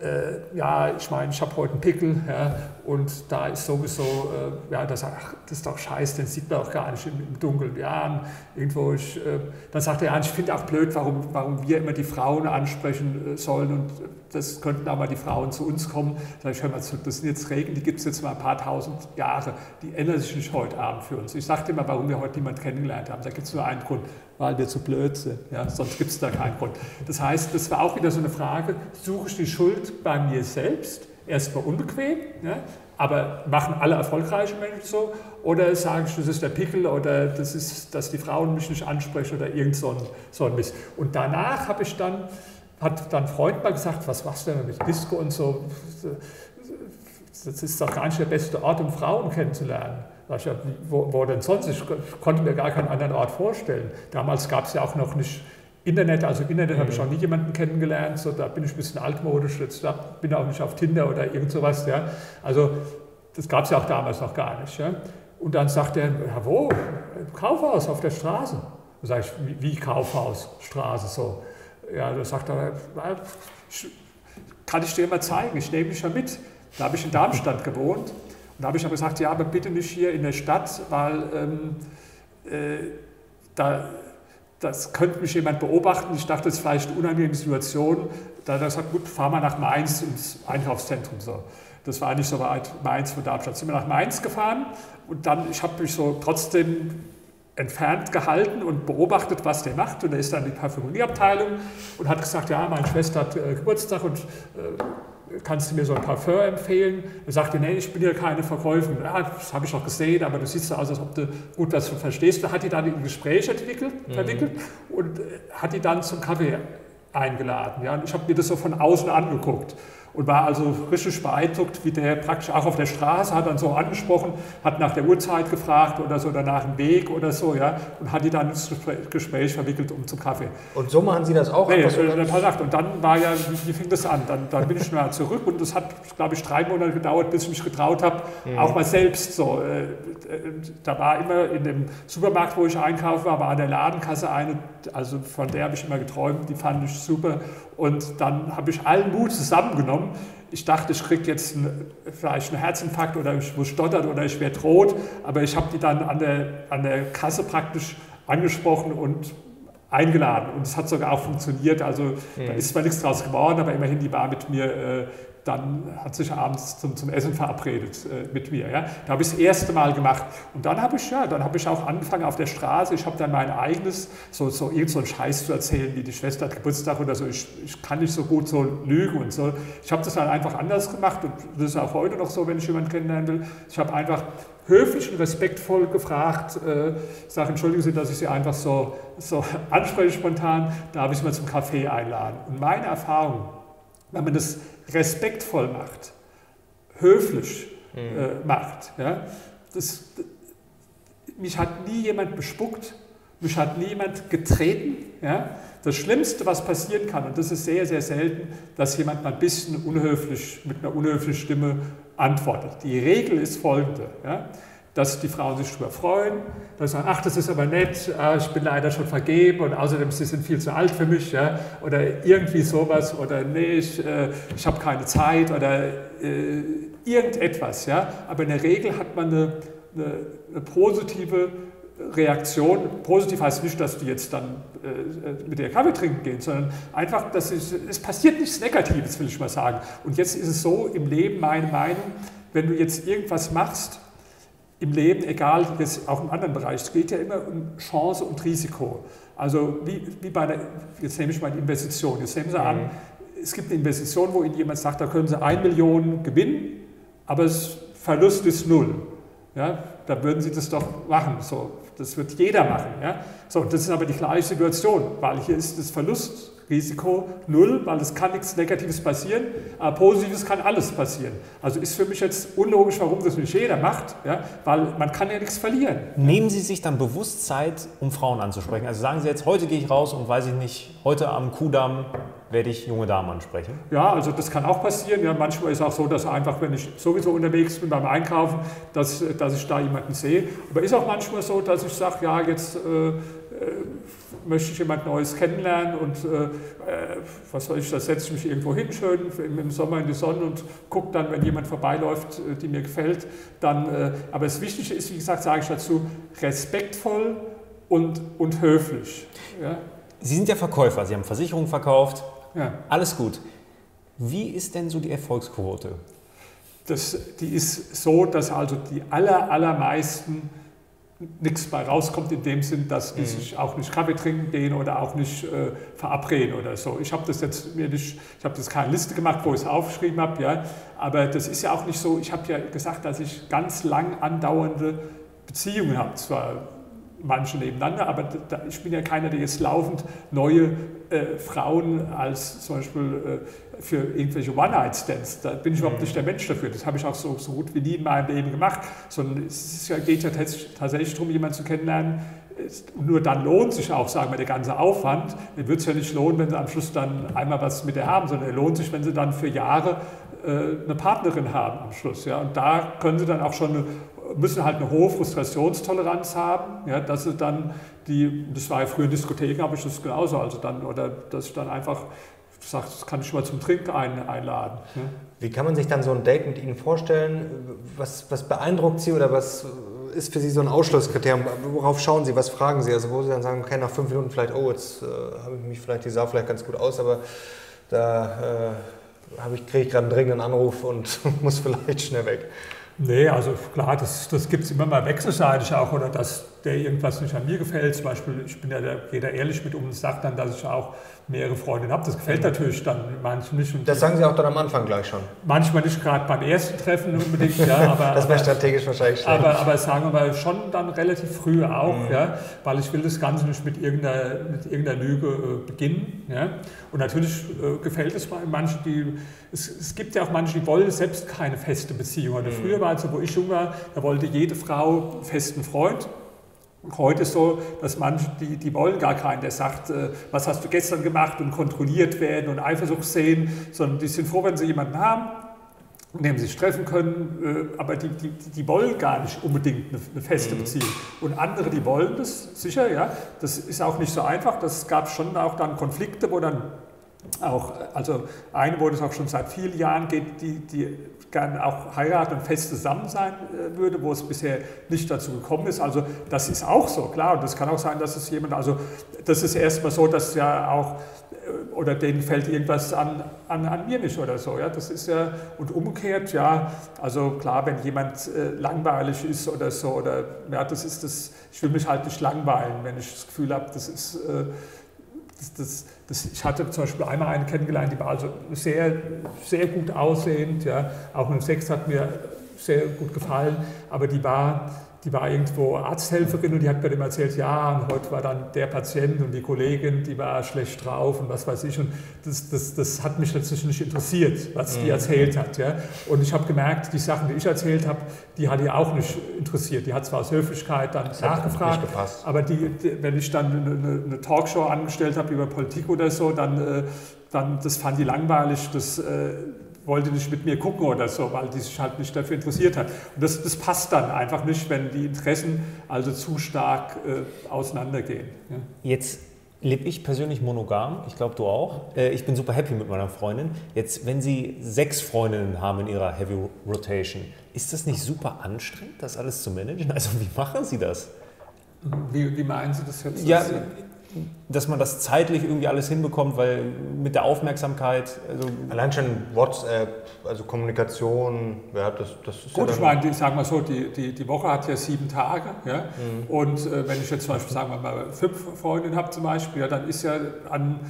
Speaker 2: äh, ja, ich meine, ich habe heute einen Pickel ja, und da ist sowieso, äh, ja, das, ach, das ist doch scheiße, den sieht man auch gar nicht im, im Dunkeln. Ja, irgendwo, ich, äh, dann sagt er, ja, ich finde auch blöd, warum, warum wir immer die Frauen ansprechen äh, sollen und das könnten aber die Frauen zu uns kommen. Sag ich, hör mal zu, das sind jetzt Regeln, die gibt es jetzt mal ein paar tausend Jahre, die ändern sich nicht heute Abend für uns. Ich sagte immer, warum wir heute niemanden kennengelernt haben. Da gibt es nur einen Grund, weil wir zu blöd sind. Ja, sonst gibt es da keinen Grund. Das heißt, das war auch wieder so eine Frage, suche ich die Schuld bei mir selbst? Erstmal unbequem, ja, aber machen alle erfolgreichen Menschen so? Oder sage ich, das ist der Pickel oder das ist, dass die Frauen mich nicht ansprechen oder irgend so ein, so ein Mist. Und danach habe ich dann, hat dann Freund mal gesagt, was machst du denn mit Disco und so? Das ist doch gar nicht der beste Ort, um Frauen kennenzulernen. Ich, wo, wo denn sonst? Ich konnte mir gar keinen anderen Ort vorstellen. Damals gab es ja auch noch nicht Internet, also Internet mhm. habe ich auch nie jemanden kennengelernt, so, da bin ich ein bisschen altmodisch, jetzt da bin auch nicht auf Tinder oder irgend sowas. Ja. Also das gab es ja auch damals noch gar nicht. Ja. Und dann sagt er, ja wo? Kaufhaus auf der Straße. Da sage ich, wie, wie Kaufhaus, Straße so. Ja, da sagt er, kann ich dir mal zeigen, ich nehme dich ja mit. Da habe ich in Darmstadt gewohnt da habe ich aber gesagt, ja, aber bitte nicht hier in der Stadt, weil ähm, äh, da, das könnte mich jemand beobachten. Ich dachte, das ist vielleicht eine unangenehme Situation. Da hat er gesagt, gut, fahr mal nach Mainz ins Einkaufszentrum. So. Das war nicht so weit, Mainz von Darmstadt. Sind wir nach Mainz gefahren und dann, ich habe mich so trotzdem entfernt gehalten und beobachtet, was der macht. Und er ist dann in die Parfümerieabteilung und hat gesagt, ja, meine Schwester hat äh, Geburtstag und äh, kannst du mir so ein Parfum empfehlen? Er sagte, nee, ich bin ja keine Verkäuferin. Ja, das habe ich auch gesehen, aber du siehst so aus, als ob du gut was verstehst. Da hat die dann ein Gespräch entwickelt, mhm. verwickelt und äh, hat die dann zum Kaffee eingeladen. Ja? Und ich habe mir das so von außen angeguckt. Und war also richtig beeindruckt, wie der praktisch auch auf der Straße hat dann so angesprochen, hat nach der Uhrzeit gefragt oder so, oder nach dem Weg oder so, ja, und hat die dann ins Gespräch verwickelt um zum Kaffee.
Speaker 1: Und so machen Sie das auch?
Speaker 2: Nee, so und dann war ja, wie, wie fing das an? Dann, dann bin ich mal zurück und das hat, glaube ich, drei Monate gedauert, bis ich mich getraut habe, mhm. auch mal selbst so. Äh, äh, da war immer in dem Supermarkt, wo ich einkaufe, war an der Ladenkasse eine, also von der habe ich immer geträumt, die fand ich super. Und dann habe ich allen Mut zusammengenommen. Ich dachte, ich kriege jetzt einen, vielleicht einen Herzinfarkt oder ich muss stottern oder ich werde rot. Aber ich habe die dann an der, an der Kasse praktisch angesprochen und eingeladen. Und es hat sogar auch funktioniert. Also mhm. da ist zwar nichts draus geworden, aber immerhin, die war mit mir äh, dann hat sich abends zum, zum Essen verabredet äh, mit mir. Ja. Da habe ich das erste Mal gemacht. Und dann habe ich, ja, dann ich auch angefangen auf der Straße. Ich habe dann mein eigenes, so, so irgend so einen Scheiß zu erzählen, wie die Schwester hat Geburtstag oder so. Ich, ich kann nicht so gut so lügen und so. Ich habe das dann einfach anders gemacht und das ist auch heute noch so, wenn ich jemanden kennenlernen will. Ich habe einfach höflich und respektvoll gefragt, äh, sage, entschuldigen Sie, dass ich Sie einfach so, so anspreche spontan, darf ich Sie mal zum Kaffee einladen. Und meine Erfahrung, wenn man das respektvoll macht, höflich mhm. äh, macht. Ja? Das, mich hat nie jemand bespuckt, mich hat niemand getreten. Ja? Das Schlimmste, was passieren kann, und das ist sehr, sehr selten, dass jemand mal ein bisschen unhöflich, mit einer unhöflichen Stimme antwortet. Die Regel ist folgende. Ja? Dass die Frauen sich darüber freuen, dass sie sagen, ach, das ist aber nett, ah, ich bin leider schon vergeben und außerdem sie sind viel zu alt für mich, ja, oder irgendwie sowas, oder nee, ich, äh, ich habe keine Zeit oder äh, irgendetwas, ja. Aber in der Regel hat man eine, eine, eine positive Reaktion. Positiv heißt nicht, dass die jetzt dann äh, mit der Kaffee trinken gehen, sondern einfach, dass es, es passiert nichts Negatives, will ich mal sagen. Und jetzt ist es so im Leben, meine Meinung, wenn du jetzt irgendwas machst, im Leben, egal, jetzt auch im anderen Bereich, es geht ja immer um Chance und Risiko. Also wie, wie bei der, jetzt nehme ich mal eine Investition, jetzt nehmen Sie an, mhm. es gibt eine Investition, wo Ihnen jemand sagt, da können Sie 1 Million gewinnen, aber das Verlust ist null. Ja, da würden Sie das doch machen. So, das wird jeder machen. Ja? So, das ist aber die gleiche Situation, weil hier ist das Verlust Risiko null, weil es kann nichts Negatives passieren, aber Positives kann alles passieren. Also ist für mich jetzt unlogisch, warum das nicht jeder macht, ja, weil man kann ja nichts verlieren.
Speaker 3: Nehmen Sie sich dann bewusst Zeit, um Frauen anzusprechen? Also sagen Sie jetzt, heute gehe ich raus und weiß ich nicht, heute am Kudamm werde ich junge Damen ansprechen?
Speaker 2: Ja, also das kann auch passieren. Ja, manchmal ist es auch so, dass einfach, wenn ich sowieso unterwegs bin beim Einkaufen, dass, dass ich da jemanden sehe. Aber ist auch manchmal so, dass ich sage, ja, jetzt äh, möchte ich jemand Neues kennenlernen und äh, äh, was soll ich, da setze ich mich irgendwo hin, schön im, im Sommer in die Sonne und gucke dann, wenn jemand vorbeiläuft, äh, die mir gefällt, dann, äh, aber das Wichtige ist, wie gesagt, sage ich dazu, respektvoll und, und höflich.
Speaker 3: Ja? Sie sind ja Verkäufer, Sie haben Versicherungen verkauft, ja. alles gut. Wie ist denn so die Erfolgsquote?
Speaker 2: Das, die ist so, dass also die aller, allermeisten nichts bei rauskommt in dem Sinn, dass die mhm. sich auch nicht Kaffee trinken gehen oder auch nicht äh, verabreden oder so. Ich habe das jetzt mir nicht, ich habe das keine Liste gemacht, wo ich es aufgeschrieben habe, ja, aber das ist ja auch nicht so. Ich habe ja gesagt, dass ich ganz lang andauernde Beziehungen habe, zwar manche nebeneinander, aber da, ich bin ja keiner, der jetzt laufend neue äh, Frauen als zum Beispiel äh, für irgendwelche One-Night-Stands, da bin ich überhaupt mhm. nicht der Mensch dafür. Das habe ich auch so, so gut wie nie in meinem Leben gemacht, sondern es geht ja tatsächlich darum, jemanden zu kennenlernen, nur dann lohnt sich auch, sagen wir, der ganze Aufwand. Den wird es ja nicht lohnen, wenn Sie am Schluss dann einmal was mit ihr haben, sondern er lohnt sich, wenn Sie dann für Jahre äh, eine Partnerin haben am Schluss. Ja? Und da können Sie dann auch schon eine müssen halt eine hohe Frustrationstoleranz haben, ja, dass sie dann die, das war ja früher in Diskotheken, habe ich das genauso, also dann, oder dass ich dann einfach sage, das kann ich mal zum Trinken ein, einladen. Ja.
Speaker 1: Wie kann man sich dann so ein Date mit Ihnen vorstellen? Was, was beeindruckt Sie oder was ist für Sie so ein Ausschlusskriterium? Worauf schauen Sie, was fragen Sie? Also wo Sie dann sagen, okay, nach fünf Minuten vielleicht, oh, jetzt äh, habe ich mich vielleicht, die sah vielleicht ganz gut aus, aber da äh, ich, kriege ich gerade einen dringenden Anruf und muss vielleicht schnell weg.
Speaker 2: Nee, also klar, das, das gibt es immer mal wechselseitig auch, oder dass der irgendwas nicht an mir gefällt. Zum Beispiel, ich bin ja, der, da ehrlich mit um und sage dann, dass ich auch mehrere Freundinnen habe. Das gefällt natürlich dann manchen nicht.
Speaker 1: Das sagen Sie auch dann am Anfang gleich schon.
Speaker 2: manchmal nicht gerade beim ersten Treffen unbedingt, ja, aber,
Speaker 1: Das wäre strategisch wahrscheinlich schlecht.
Speaker 2: aber, aber sagen wir mal schon dann relativ früh auch,
Speaker 1: Mhm.
Speaker 2: ja, weil ich will das Ganze nicht mit irgendeiner, mit irgendeiner Lüge äh, beginnen. Ja. Und natürlich äh, gefällt es manchen, die, es, es gibt ja auch manche, die wollen selbst keine feste Beziehung. Oder
Speaker 1: Mhm.
Speaker 2: früher war es so, wo ich jung war, da wollte jede Frau einen festen Freund. Und Heute ist so, dass manche, die, die wollen gar keinen, der sagt, äh, was hast du gestern gemacht und kontrolliert werden und Eifersucht sehen, sondern die sind froh, wenn sie jemanden haben, mit dem sie sich treffen können, äh, aber die, die, die wollen gar nicht unbedingt eine, eine feste Beziehung. Und andere, die wollen das, sicher, ja. Das ist auch nicht so einfach. Das gab schon auch dann Konflikte, wo dann auch, also eine, wo das auch schon seit vielen Jahren geht, die, die gerne auch heiraten und fest zusammen sein äh, würde, wo es bisher nicht dazu gekommen ist. Also das ist auch so, klar. Und das kann auch sein, dass es jemand, also das ist erstmal so, dass ja auch, äh, oder denen fällt irgendwas an, an, an mir nicht oder so. Ja, das ist ja, und umgekehrt, ja, also klar, wenn jemand äh, langweilig ist oder so, oder, ja, das ist das, ich will mich halt nicht langweilen, wenn ich das Gefühl habe, das ist, das, das, das, ich hatte zum Beispiel einmal eine kennengelernt, die war also sehr, sehr gut aussehend, ja, auch im Sex hat mir sehr gut gefallen, aber die war, die war irgendwo Arzthelferin und die hat mir dem erzählt, ja, und heute war dann der Patient und die Kollegin, die war schlecht drauf und was weiß ich. Und das, das, das hat mich letztlich nicht interessiert, was die erzählt hat. Ja. Und ich habe gemerkt, die Sachen, die ich erzählt habe, die hat ihr auch nicht interessiert. Die hat zwar aus Höflichkeit dann
Speaker 1: hat
Speaker 2: nachgefragt, aber die, die, wenn ich dann eine, eine, eine Talkshow angestellt habe über Politik oder so, dann, äh, dann das fand die langweilig, das äh, wollte nicht mit mir gucken oder so, weil die sich halt nicht dafür interessiert hat. Und das, das passt dann einfach nicht, wenn die Interessen also zu stark äh, auseinandergehen. Ja.
Speaker 3: Jetzt lebe ich persönlich monogam, ich glaube du auch. Äh, Ich bin super happy mit meiner Freundin. Jetzt, wenn Sie sechs Freundinnen haben in Ihrer Heavy Rotation, ist das nicht super anstrengend, das alles zu managen? Also wie machen Sie das?
Speaker 2: Wie, wie meinen Sie das jetzt?
Speaker 3: Ja, dass man das zeitlich irgendwie alles hinbekommt, weil mit der Aufmerksamkeit, also
Speaker 1: Allein schon WhatsApp, also Kommunikation, ja, das, das ist
Speaker 2: Gut,
Speaker 1: ja
Speaker 2: ich meine, die, sagen wir so, die, die, die Woche hat ja sieben Tage. Ja? Und äh, wenn ich jetzt zum Beispiel, sagen wir mal, fünf Freundinnen habe zum Beispiel, ja, dann ist ja an,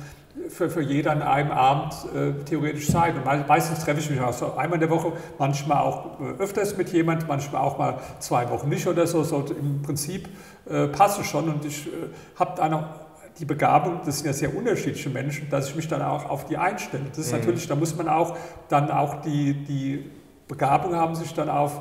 Speaker 2: für, für jeder an einem Abend äh, theoretisch Zeit. Und mei- meistens treffe ich mich auch so einmal in der Woche, manchmal auch äh, öfters mit jemand, manchmal auch mal zwei Wochen nicht oder so. so Im Prinzip äh, passe schon und ich äh, habe dann auch die Begabung, das sind ja sehr unterschiedliche Menschen, dass ich mich dann auch auf die einstelle. Das ist natürlich, da muss man auch dann auch die, die Begabung haben, sich dann auf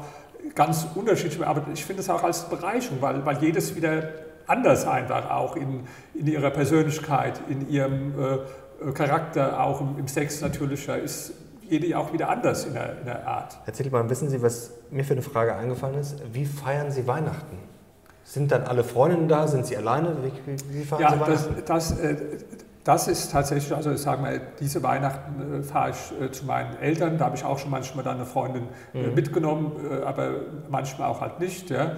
Speaker 2: ganz unterschiedliche, aber ich finde es auch als Bereicherung, weil, weil jedes wieder anders einfach auch in, in ihrer Persönlichkeit, in ihrem äh, Charakter, auch im, im Sex natürlich, ja, ist jede auch wieder anders in der, in der Art.
Speaker 1: Herr Zittelmann, wissen Sie, was mir für eine Frage eingefallen ist? Wie feiern Sie Weihnachten? Sind dann alle Freundinnen da? Sind Sie alleine? Wie, wie, feiern
Speaker 2: Ja,
Speaker 1: Sie
Speaker 2: das,
Speaker 1: Weihnachten?
Speaker 2: das, äh, das ist tatsächlich, also ich sage mal, diese Weihnachten äh, fahre ich äh, zu meinen Eltern, da habe ich auch schon manchmal dann eine Freundin äh,
Speaker 1: Mhm.
Speaker 2: mitgenommen, äh, aber manchmal auch halt nicht. Ja.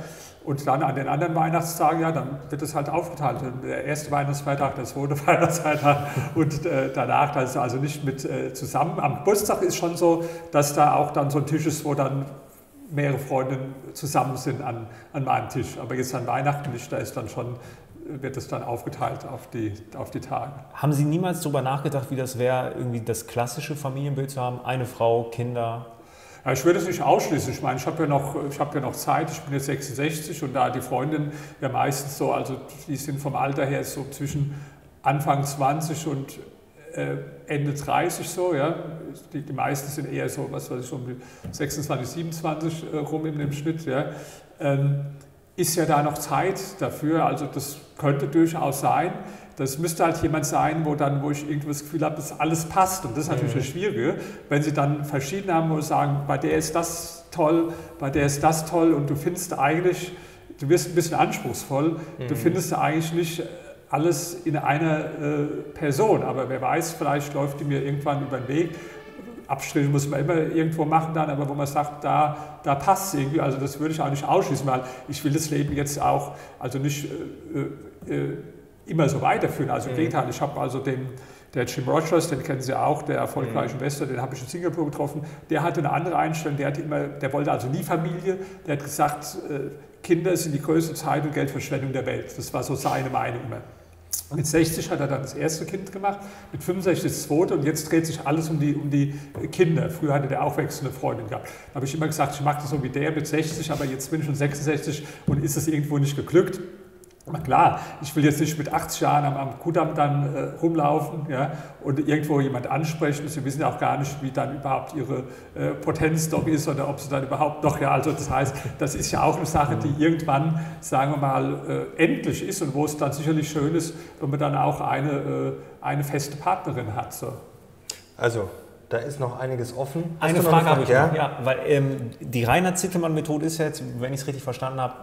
Speaker 2: Und dann an den anderen Weihnachtstagen, ja, dann wird es halt aufgeteilt. Der erste Weihnachtsfeiertag, der zweite Weihnachtsfeiertag und äh, danach, das ist also nicht mit äh, zusammen. Am Geburtstag ist schon so, dass da auch dann so ein Tisch ist, wo dann mehrere Freundinnen zusammen sind an, an meinem Tisch. Aber jetzt an Weihnachten nicht, da ist dann schon, wird es dann aufgeteilt auf die, auf die Tage.
Speaker 3: haben Sie niemals darüber nachgedacht, wie das wäre, irgendwie das klassische Familienbild zu haben? Eine Frau, Kinder.
Speaker 2: Ja, ich würde es nicht ausschließen. Ich meine, ich habe ja, noch, ich habe ja noch Zeit. Ich bin jetzt 66 und da die Freundinnen ja meistens so, also die sind vom Alter her so zwischen Anfang 20 und äh, Ende 30 so, ja. Die, die meisten sind eher so, was weiß ich, um die 26, 27 äh, rum in dem Schnitt, ja. Ähm, ist ja da noch Zeit dafür, also das könnte durchaus sein. Das müsste halt jemand sein, wo dann, wo ich irgendwie das Gefühl habe, dass alles passt. Und das ist natürlich das Schwierige, wenn sie dann verschiedene haben, wo sie sagen, bei der ist das toll, bei der ist das toll und du findest eigentlich, du wirst ein bisschen anspruchsvoll, du findest eigentlich nicht alles in einer äh, Person. Aber wer weiß, vielleicht läuft die mir irgendwann über den Weg. Abstriche muss man immer irgendwo machen dann, aber wo man sagt, da, da passt es irgendwie, also das würde ich auch nicht ausschließen, weil ich will das Leben jetzt auch, also nicht äh, äh, immer so weiterführen. Also im mhm. Gegenteil, ich habe also den, der Jim Rogers, den kennen Sie auch, der erfolgreiche mhm. Investor, den habe ich in Singapur getroffen, der hatte eine andere Einstellung, der, hatte immer, der wollte also nie Familie, der hat gesagt, äh, Kinder sind die größte Zeit- und Geldverschwendung der Welt. Das war so seine Meinung immer. Mit 60 hat er dann das erste Kind gemacht, mit 65 das zweite und jetzt dreht sich alles um die, um die Kinder. Früher hatte der auch wechselnde Freundin gehabt. Da habe ich immer gesagt, ich mache das so wie der mit 60, aber jetzt bin ich schon 66 und ist es irgendwo nicht geglückt. Na klar, ich will jetzt nicht mit 80 Jahren am, am Kudamm dann äh, rumlaufen ja, und irgendwo jemand ansprechen. Sie wissen ja auch gar nicht, wie dann überhaupt Ihre äh, Potenz doch ist oder ob Sie dann überhaupt noch, ja, also das heißt, das ist ja auch eine Sache, die irgendwann, sagen wir mal, äh, endlich ist und wo es dann sicherlich schön ist, wenn man dann auch eine, äh, eine feste Partnerin hat. So.
Speaker 1: Also da ist noch einiges offen.
Speaker 3: Hast Eine Frage habe ich ja? noch. Ja, weil ähm, die Reinhard Zittelmann-Methode ist ja jetzt, wenn ich es richtig verstanden habe,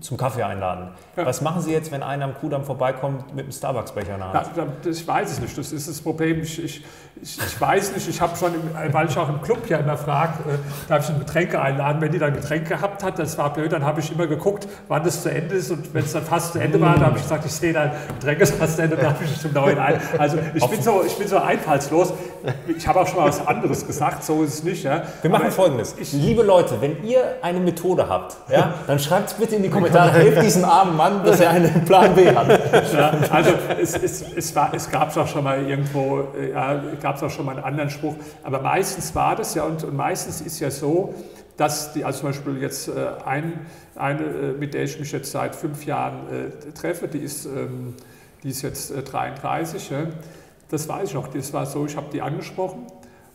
Speaker 3: zum Kaffee einladen. Ja. Was machen Sie jetzt, wenn einer am Kudamm vorbeikommt mit einem Starbucks-Becher in der Hand?
Speaker 2: Ja, das weiß ich nicht. Das ist das Problem. Ich, ich, ich, ich weiß nicht. Ich habe schon, weil ich auch im Club ja immer frage, äh, darf ich ein Getränke einladen? Wenn die dann Getränke gehabt hat, das war blöd, dann habe ich immer geguckt, wann das zu Ende ist. Und wenn es dann fast zu Ende war, dann habe ich gesagt, ich sehe dann, Getränke ist fast zu Ende, darf ich zum neuen ein. Also ich bin, so, ich bin so einfallslos. Ich habe auch schon mal was anderes gesagt, so ist es nicht. Ja.
Speaker 3: Wir machen Aber folgendes. Ich, Liebe Leute, wenn ihr eine Methode habt, ja, dann schreibt es bitte in die Kommentare, helft diesem armen Mann, dass er einen Plan B hat.
Speaker 2: Ja, also es, es, es, war, es gab es auch schon mal irgendwo, ja, gab es auch schon mal einen anderen Spruch, aber meistens war das ja, und, und meistens ist ja so, dass die, also zum Beispiel jetzt äh, ein, eine, äh, mit der ich mich jetzt seit fünf Jahren äh, treffe, die ist, ähm, die ist jetzt äh, 33, ja, das weiß ich noch, das war so, ich habe die angesprochen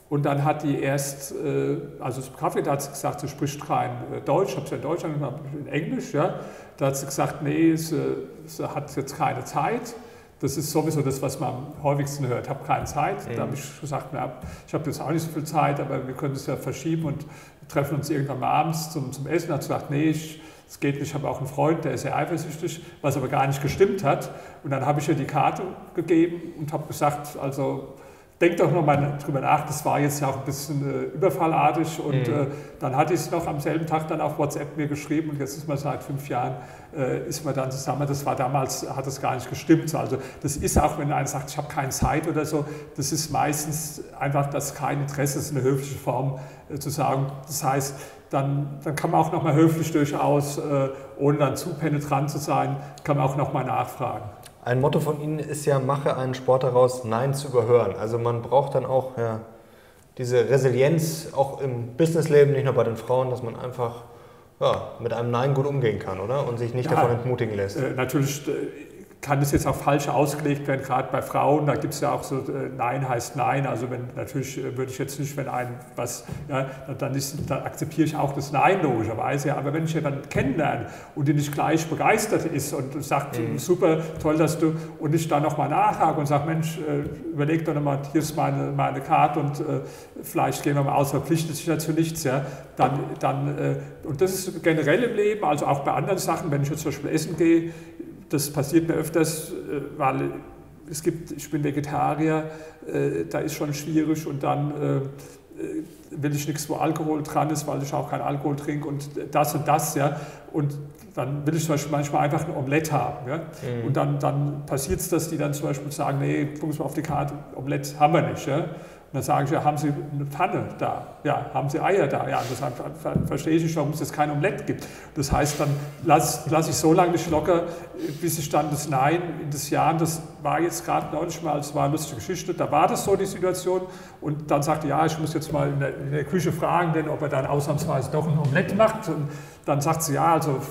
Speaker 2: und dann hat die erst, äh, also zum Kaffee, da hat sie gesagt, sie spricht kein äh, Deutsch, habe sie in Deutsch angehört, in Englisch, ja. Da hat sie gesagt, nee, sie, sie, hat jetzt keine Zeit. Das ist sowieso das, was man am häufigsten hört, ich habe keine Zeit. Da habe ich gesagt, na, ich habe jetzt auch nicht so viel Zeit, aber wir können es ja verschieben und treffen uns irgendwann mal abends zum, zum Essen. Hat sie gesagt, nee, ich, es geht nicht, ich habe auch einen Freund, der ist sehr eifersüchtig, was aber gar nicht gestimmt hat. Und dann habe ich ihr die Karte gegeben und habe gesagt, also Denk doch nochmal drüber nach, das war jetzt ja auch ein bisschen äh, überfallartig und mhm. äh, dann hatte ich es noch am selben Tag dann auf WhatsApp mir geschrieben und jetzt ist man seit fünf Jahren, äh, ist man dann zusammen. Das war damals, hat das gar nicht gestimmt. Also das ist auch, wenn einer sagt, ich habe keine Zeit oder so, das ist meistens einfach, dass kein Interesse ist, eine höfliche Form äh, zu sagen. Das heißt, dann, dann kann man auch nochmal höflich durchaus, äh, ohne dann zu penetrant zu sein, kann man auch nochmal nachfragen.
Speaker 1: Ein Motto von Ihnen ist ja, mache einen Sport daraus, Nein zu überhören. Also man braucht dann auch ja, diese Resilienz, auch im Businessleben, nicht nur bei den Frauen, dass man einfach ja, mit einem Nein gut umgehen kann, oder? Und sich nicht ja, davon entmutigen lässt.
Speaker 2: Äh, natürlich äh, kann das jetzt auch falsch ausgelegt werden, gerade bei Frauen. Da gibt es ja auch so, äh, Nein heißt Nein. Also wenn natürlich äh, würde ich jetzt nicht, wenn ein was, ja, dann, ist, dann akzeptiere ich auch das Nein logischerweise. Aber wenn ich jemanden kennenlerne und die nicht gleich begeistert ist und sagt, mhm. super, toll, dass du, und ich dann nochmal nachhake und sage, Mensch, äh, überleg doch nochmal, hier ist meine, meine Karte und äh, vielleicht gehen wir mal aus, verpflichtet sich dazu nichts, ja, dann, dann äh, und das ist generell im Leben, also auch bei anderen Sachen, wenn ich jetzt zum Beispiel essen gehe, das passiert mir öfters, äh, weil es gibt, ich bin Vegetarier, äh, da ist schon schwierig und dann äh, will ich nichts, wo Alkohol dran ist, weil ich auch keinen Alkohol trinke und das und das, ja. Und dann will ich zum Beispiel manchmal einfach ein Omelett haben. Ja? Mhm. Und dann, dann passiert es, dass die dann zum Beispiel sagen, nee, Sie mal auf die Karte, Omelett haben wir nicht. Ja? Dann sage ich, haben Sie eine Pfanne da? Ja, haben Sie Eier da? Ja, das verstehe ich nicht, warum es jetzt kein Omelett gibt. Das heißt, dann lasse lass ich so lange nicht locker, bis ich dann das Nein in das Ja, das war jetzt gerade neulich mal, es war eine lustige Geschichte, da war das so die Situation und dann sagte, ja, ich muss jetzt mal in der, in der Küche fragen, denn ob er dann ausnahmsweise doch ein Omelett macht. Und dann sagt sie, ja, also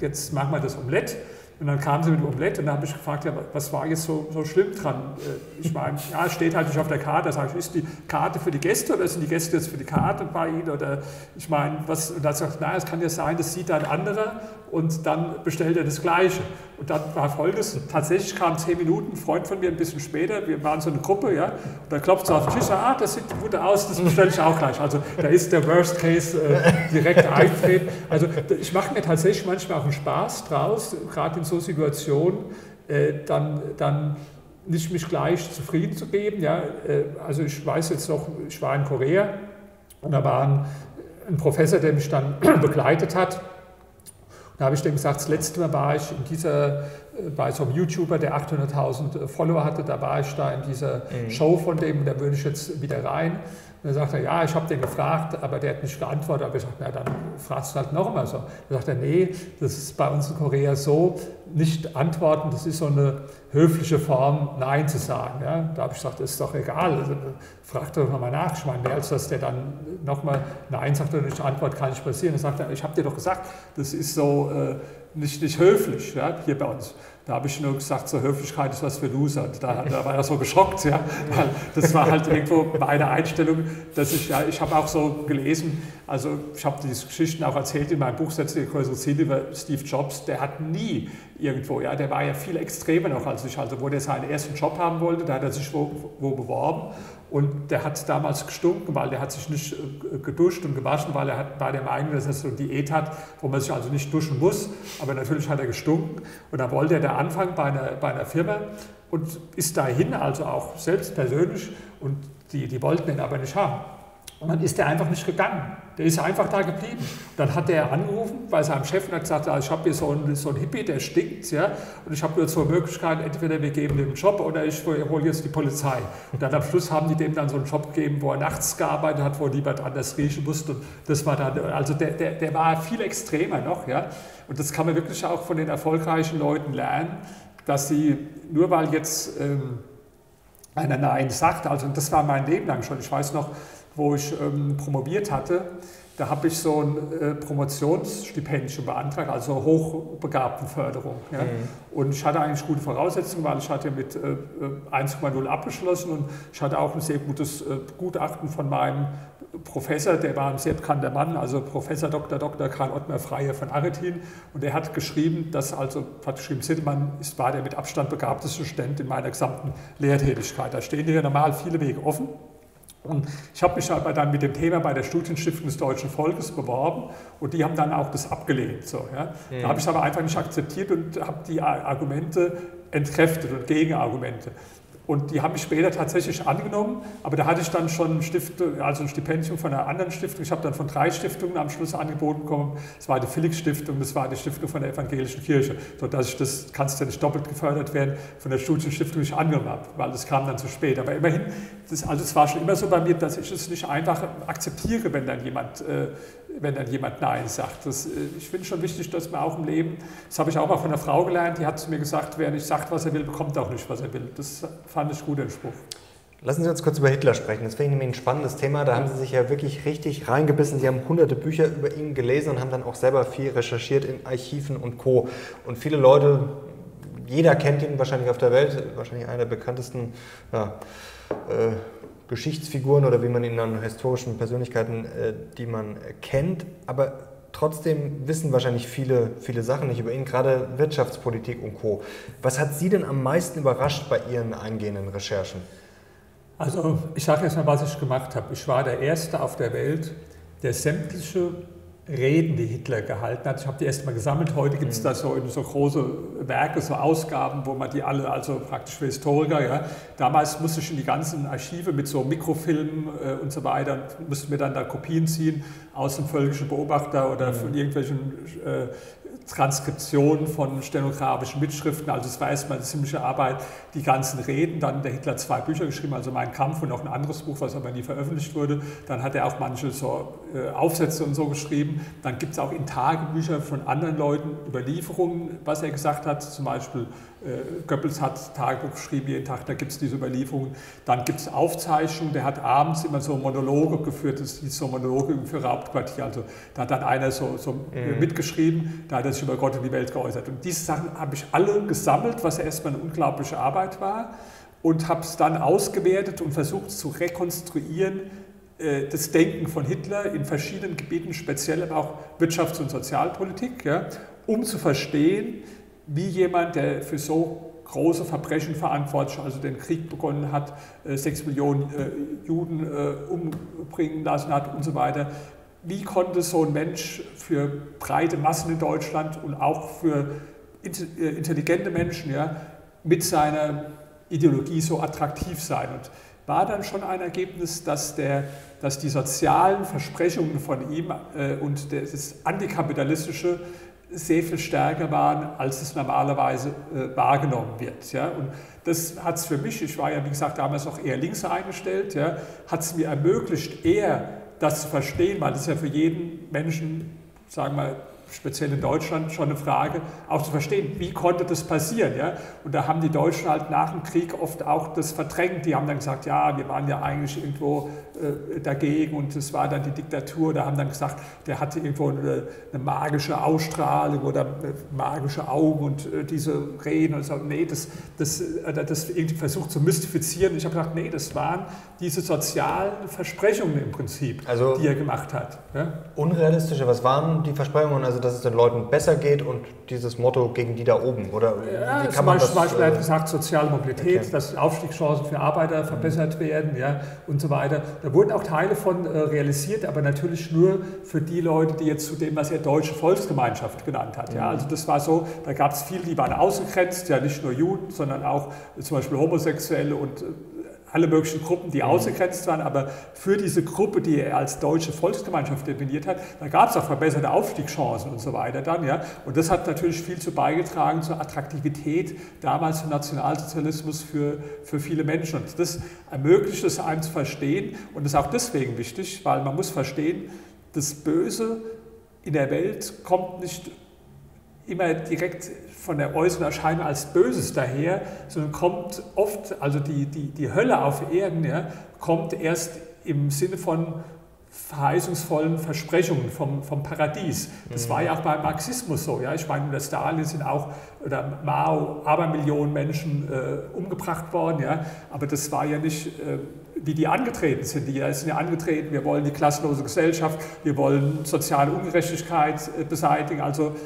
Speaker 2: jetzt machen wir das Omelett. Und dann kam sie mit dem Omelett und dann habe ich gefragt, ja, was war jetzt so, so schlimm dran? Äh, ich meine, ja, steht halt nicht auf der Karte. Da sage ich, ist die Karte für die Gäste oder sind die Gäste jetzt für die Karte bei Ihnen? Oder ich meine, was, und dann sagt na, es kann ja sein, das sieht ein anderer und dann bestellt er das Gleiche. Und dann war folgendes, tatsächlich kam zehn Minuten, ein Freund von mir ein bisschen später, wir waren so eine Gruppe, ja, und da klopft so auf den Tisch, ah, das sieht gut aus, das bestelle ich auch gleich. Also da ist der Worst Case äh, direkt eintreten. Also ich mache mir tatsächlich manchmal auch einen Spaß draus, gerade in so Situationen, äh, dann, dann nicht mich gleich zufrieden zu geben. Ja. Äh, also ich weiß jetzt noch, ich war in Korea und da war ein, ein Professor, der mich dann begleitet hat, da habe ich dem gesagt, das letzte Mal war ich in dieser bei so einem YouTuber, der 800.000 Follower hatte, da war ich da in dieser mhm. Show von dem, da würde ich jetzt wieder rein. Und dann sagt er, ja, ich habe den gefragt, aber der hat nicht geantwortet. Aber ich sagte, na, dann fragst du halt nochmal so. Dann sagt er, nee, das ist bei uns in Korea so, nicht antworten, das ist so eine höfliche Form, Nein zu sagen. Ja? Da habe ich gesagt, das ist doch egal, also, frag doch nochmal nach. Ich meine, mehr als dass der dann nochmal Nein sagt oder nicht antwortet, kann nicht passieren. Dann sagt er, ich habe dir doch gesagt, das ist so äh, nicht, nicht höflich ja, hier bei uns. Da habe ich nur gesagt, so Höflichkeit ist was für Loser. Da, da war er so geschockt, ja, weil das war halt irgendwo meine Einstellung, dass ich, ja, ich habe auch so gelesen, also ich habe diese Geschichten auch erzählt in meinem Buch Setze größere Ziele über Steve Jobs, der hat nie irgendwo, ja, der war ja viel extremer noch als ich, also wo der seinen ersten Job haben wollte, da hat er sich wo, wo beworben und der hat damals gestunken, weil der hat sich nicht äh, geduscht und gewaschen, weil er hat, war der Meinung, dass er so eine Diät hat, wo man sich also nicht duschen muss. Aber natürlich hat er gestunken. Und dann wollte er da anfangen bei einer, bei einer Firma und ist dahin, also auch selbst persönlich. Und die, die wollten ihn aber nicht haben. Und dann ist er einfach nicht gegangen. Der ist einfach da geblieben. Dann hat er angerufen bei seinem Chef und hat gesagt, ich habe hier so einen, so einen Hippie, der stinkt, ja, und ich habe nur zwei Möglichkeiten, entweder wir geben dem einen Job oder ich hole jetzt die Polizei. Und dann am Schluss haben die dem dann so einen Job gegeben, wo er nachts gearbeitet hat, wo niemand anders riechen musste. Und das war dann, also der, der, der war viel extremer noch, ja. Und das kann man wirklich auch von den erfolgreichen Leuten lernen, dass sie, nur weil jetzt ähm, einer Nein sagt, also das war mein Leben lang schon, ich weiß noch, wo ich ähm, promoviert hatte, da habe ich so ein äh, Promotionsstipendium beantragt, also Hochbegabtenförderung. Ja. Mhm. Und ich hatte eigentlich gute Voraussetzungen, weil ich hatte mit äh, 1,0 abgeschlossen und ich hatte auch ein sehr gutes äh, Gutachten von meinem Professor, der war ein sehr bekannter Mann, also Professor Dr. Dr. Karl Ottmar Freier von Aretin. Und er hat geschrieben, dass also, hat geschrieben, Sittemann ist, war der mit Abstand begabteste Student in meiner gesamten Lehrtätigkeit. Da stehen hier normal viele Wege offen. Und ich habe mich aber dann mit dem Thema bei der Studienstiftung des deutschen Volkes beworben und die haben dann auch das abgelehnt. So, ja. Mhm. Da habe ich es aber einfach nicht akzeptiert und habe die Argumente entkräftet und Gegenargumente. Und die haben mich später tatsächlich angenommen, aber da hatte ich dann schon ein, Stiftung, also ein Stipendium von einer anderen Stiftung. Ich habe dann von drei Stiftungen am Schluss angeboten bekommen. Das war die Felix-Stiftung, das war die Stiftung von der Evangelischen Kirche, sodass ich das, kannst ja nicht doppelt gefördert werden, von der Studienstiftung nicht angenommen habe, weil das kam dann zu spät. Aber immerhin, das, also es war schon immer so bei mir, dass ich es nicht einfach akzeptiere, wenn dann jemand äh, wenn dann jemand Nein sagt. Das, äh, ich finde schon wichtig, dass man auch im Leben, das habe ich auch mal von einer Frau gelernt, die hat zu mir gesagt, wer nicht sagt, was er will, bekommt auch nicht, was er will. Das fand ich gut, den Spruch.
Speaker 1: Lassen Sie uns kurz über Hitler sprechen. Das finde ich nämlich ein spannendes Thema. Da haben Sie sich ja wirklich richtig reingebissen. Sie haben hunderte Bücher über ihn gelesen und haben dann auch selber viel recherchiert in Archiven und Co. Und viele Leute, jeder kennt ihn wahrscheinlich auf der Welt, wahrscheinlich einer der bekanntesten ja, äh, Geschichtsfiguren oder wie man ihn dann historischen Persönlichkeiten, äh, die man kennt, aber trotzdem wissen wahrscheinlich viele, viele Sachen nicht über ihn, gerade Wirtschaftspolitik und Co. Was hat Sie denn am meisten überrascht bei Ihren eingehenden Recherchen?
Speaker 2: Also ich sage erst mal, was ich gemacht habe. Ich war der Erste auf der Welt, der sämtliche Reden, die Hitler gehalten hat. Ich habe die erst mal gesammelt. Heute gibt es mhm. da so, so große Werke, so Ausgaben, wo man die alle, also praktisch für Historiker, ja. Damals musste ich in die ganzen Archive mit so Mikrofilmen äh, und so weiter, mussten wir dann da Kopien ziehen aus dem völkischen Beobachter oder mhm. von irgendwelchen äh, Transkription von stenografischen Mitschriften, also es war erstmal eine ziemliche Arbeit, die ganzen Reden. Dann der Hitler zwei Bücher geschrieben, also Mein Kampf und noch ein anderes Buch, was aber nie veröffentlicht wurde. Dann hat er auch manche so äh, Aufsätze und so geschrieben. Dann gibt es auch in Tagebücher von anderen Leuten Überlieferungen, was er gesagt hat, zum Beispiel Goebbels hat Tagebuch geschrieben, jeden Tag, da gibt es diese Überlieferungen. Dann gibt es Aufzeichnungen, der hat abends immer so Monologe geführt, das hieß so Monologe für Hauptquartier. Also da hat dann einer so, so mhm. mitgeschrieben, da hat er sich über Gott und die Welt geäußert. Und diese Sachen habe ich alle gesammelt, was erstmal eine unglaubliche Arbeit war und habe es dann ausgewertet und versucht zu rekonstruieren, äh, das Denken von Hitler in verschiedenen Gebieten, speziell aber auch Wirtschafts- und Sozialpolitik, ja, um zu verstehen, wie jemand, der für so große Verbrechen verantwortlich, also den Krieg begonnen hat, äh, sechs Millionen äh, Juden äh, umbringen lassen hat und so weiter. Wie konnte so ein Mensch für breite Massen in Deutschland und auch für intelligente Menschen ja, mit seiner Ideologie so attraktiv sein? Und war dann schon ein Ergebnis, dass, der, dass die sozialen Versprechungen von ihm und das antikapitalistische sehr viel stärker waren, als es normalerweise äh, wahrgenommen wird. Ja? Und das hat es für mich, ich war ja wie gesagt damals noch eher links eingestellt, ja, hat es mir ermöglicht, eher das zu verstehen, weil das ja für jeden Menschen, sagen wir mal, speziell in Deutschland schon eine Frage, auch zu verstehen, wie konnte das passieren. Ja? Und da haben die Deutschen halt nach dem Krieg oft auch das verdrängt. Die haben dann gesagt, ja, wir waren ja eigentlich irgendwo äh, dagegen und es war dann die Diktatur. Da haben dann gesagt, der hatte irgendwo eine, eine magische Ausstrahlung oder äh, magische Augen und äh, diese Reden und so. Nee, das, das, äh, das irgendwie versucht zu mystifizieren. Und ich habe gesagt, nee, das waren diese sozialen Versprechungen im Prinzip, also die er gemacht hat.
Speaker 1: Ja? Unrealistische, was waren die Versprechungen? Also dass es den Leuten besser geht und dieses Motto gegen die da oben? Oder
Speaker 2: ja, wie kann man Beispiel, das, Beispiel hat äh, gesagt, soziale Mobilität, erkennen? dass Aufstiegschancen für Arbeiter verbessert mhm. werden ja, und so weiter. Da wurden auch Teile von äh, realisiert, aber natürlich nur für die Leute, die jetzt zu dem, was er deutsche Volksgemeinschaft genannt hat. Ja. Mhm. Also das war so, da gab es viele, die waren ausgegrenzt, ja nicht nur Juden, sondern auch zum Beispiel Homosexuelle und äh, alle möglichen Gruppen, die ausgegrenzt waren, aber für diese Gruppe, die er als deutsche Volksgemeinschaft definiert hat, da gab es auch verbesserte Aufstiegschancen und so weiter dann, ja. Und das hat natürlich viel zu beigetragen zur Attraktivität damals im Nationalsozialismus für, für viele Menschen. Und das ermöglicht es einem zu verstehen und ist auch deswegen wichtig, weil man muss verstehen, das Böse in der Welt kommt nicht immer direkt von der äußeren Erscheinung als Böses daher, sondern kommt oft, also die, die, die Hölle auf Erden, ja, kommt erst im Sinne von verheißungsvollen Versprechungen vom, vom Paradies. Das war ja auch beim Marxismus so. Ja? Ich meine, unter Stalin sind auch, oder Mao, Abermillionen Menschen äh, umgebracht worden. Ja? Aber das war ja nicht, äh, wie die angetreten sind. Die sind ja angetreten, wir wollen die klassenlose Gesellschaft, wir wollen soziale Ungerechtigkeit äh, beseitigen. Also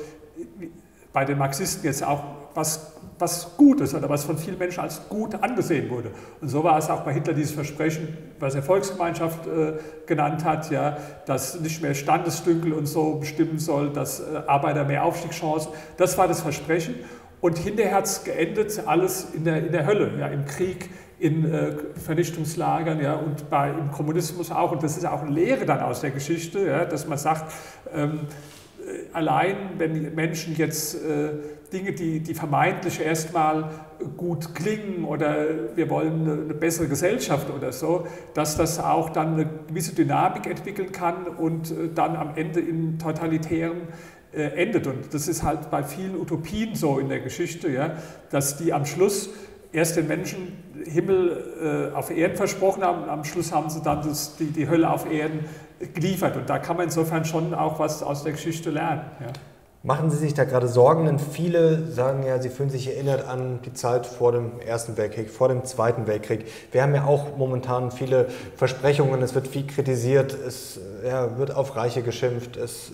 Speaker 2: bei den Marxisten jetzt auch was, was Gutes oder was von vielen Menschen als gut angesehen wurde. Und so war es auch bei Hitler dieses Versprechen, was er Volksgemeinschaft äh, genannt hat, ja, dass nicht mehr Standesdünkel und so bestimmen soll, dass äh, Arbeiter mehr Aufstiegschancen. Das war das Versprechen. Und hinterher hat es geendet, alles in der, in der Hölle, ja, im Krieg, in äh, Vernichtungslagern ja, und bei, im Kommunismus auch. Und das ist auch eine Lehre dann aus der Geschichte, ja, dass man sagt, ähm, allein, wenn Menschen jetzt äh, Dinge, die, die vermeintlich erstmal gut klingen oder wir wollen eine, bessere Gesellschaft oder so, dass das auch dann eine gewisse Dynamik entwickeln kann und äh, dann am Ende in totalitären äh, endet. Und das ist halt bei vielen Utopien so in der Geschichte, ja, dass die am Schluss erst den Menschen Himmel äh, auf Erden versprochen haben und am Schluss haben sie dann das, die, die Hölle auf Erden geliefert. Und da kann man insofern schon auch was aus der Geschichte lernen. Ja.
Speaker 1: Machen Sie sich da gerade Sorgen? Denn viele sagen ja, sie fühlen sich erinnert an die Zeit vor dem Ersten Weltkrieg, vor dem Zweiten Weltkrieg. Wir haben ja auch momentan viele Versprechungen, es wird viel kritisiert, es ja, wird auf Reiche geschimpft, es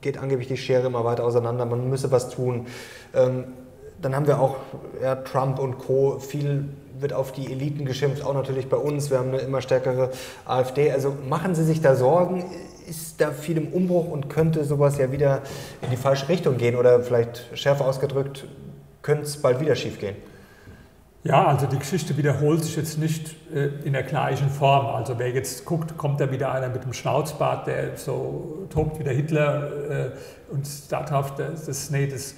Speaker 1: geht angeblich die Schere immer weiter auseinander, man müsse was tun. Ähm, dann haben wir auch ja, Trump und Co. Viel wird auf die Eliten geschimpft, auch natürlich bei uns. Wir haben eine immer stärkere AfD. Also machen Sie sich da Sorgen? Ist da viel im Umbruch und könnte sowas ja wieder in die falsche Richtung gehen? Oder vielleicht schärfer ausgedrückt, könnte es bald wieder schiefgehen?
Speaker 2: Ja, also die Geschichte wiederholt sich jetzt nicht äh, in der gleichen Form. Also wer jetzt guckt, kommt da wieder einer mit dem Schnauzbart, der so tobt wie der Hitler äh, und darauf, das, das, nee, das,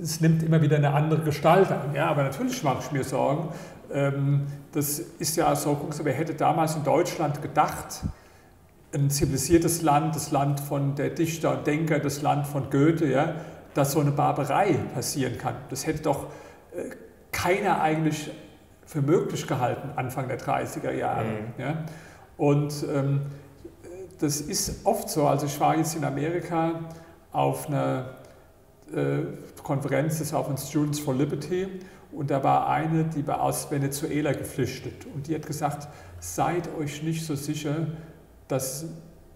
Speaker 2: es nimmt immer wieder eine andere Gestalt an. Ja, aber natürlich mache ich mir Sorgen. Ähm, das ist ja so, wer hätte damals in Deutschland gedacht, ein zivilisiertes Land, das Land von der Dichter und Denker, das Land von Goethe, ja, dass so eine Barbarei passieren kann. Das hätte doch äh, keiner eigentlich für möglich gehalten, Anfang der 30er Jahre. Mhm. Ja. Und ähm, das ist oft so. Also ich war jetzt in Amerika auf einer äh, Konferenz des Open Students for Liberty und da war eine, die war aus Venezuela geflüchtet und die hat gesagt, seid euch nicht so sicher, dass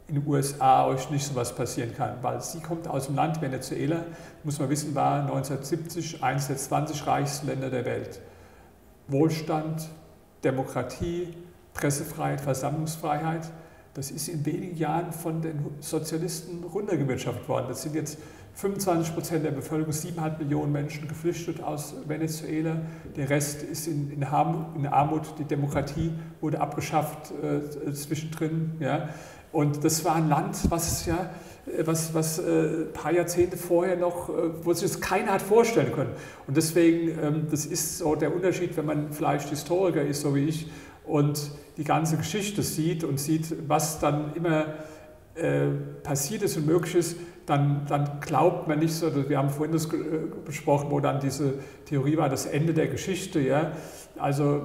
Speaker 2: in den USA euch nicht so was passieren kann, weil sie kommt aus dem Land Venezuela, muss man wissen, war 1970 eines der 20 reichsten Länder der Welt. Wohlstand, Demokratie, Pressefreiheit, Versammlungsfreiheit, das ist in wenigen Jahren von den Sozialisten runtergewirtschaftet worden. Das sind jetzt 25 Prozent der Bevölkerung, 7,5 Millionen Menschen geflüchtet aus Venezuela. Der Rest ist in, in, Armut. Die Demokratie wurde abgeschafft äh, zwischendrin. Ja. Und das war ein Land, was ja was, was äh, ein paar Jahrzehnte vorher noch, äh, wo sich das keiner hat vorstellen können. Und deswegen, ähm, das ist so der Unterschied, wenn man vielleicht Historiker ist, so wie ich, und die ganze Geschichte sieht und sieht, was dann immer äh, passiert ist und möglich ist, dann, dann glaubt man nicht so, wir haben vorhin das besprochen, wo dann diese Theorie war, das Ende der Geschichte, ja, also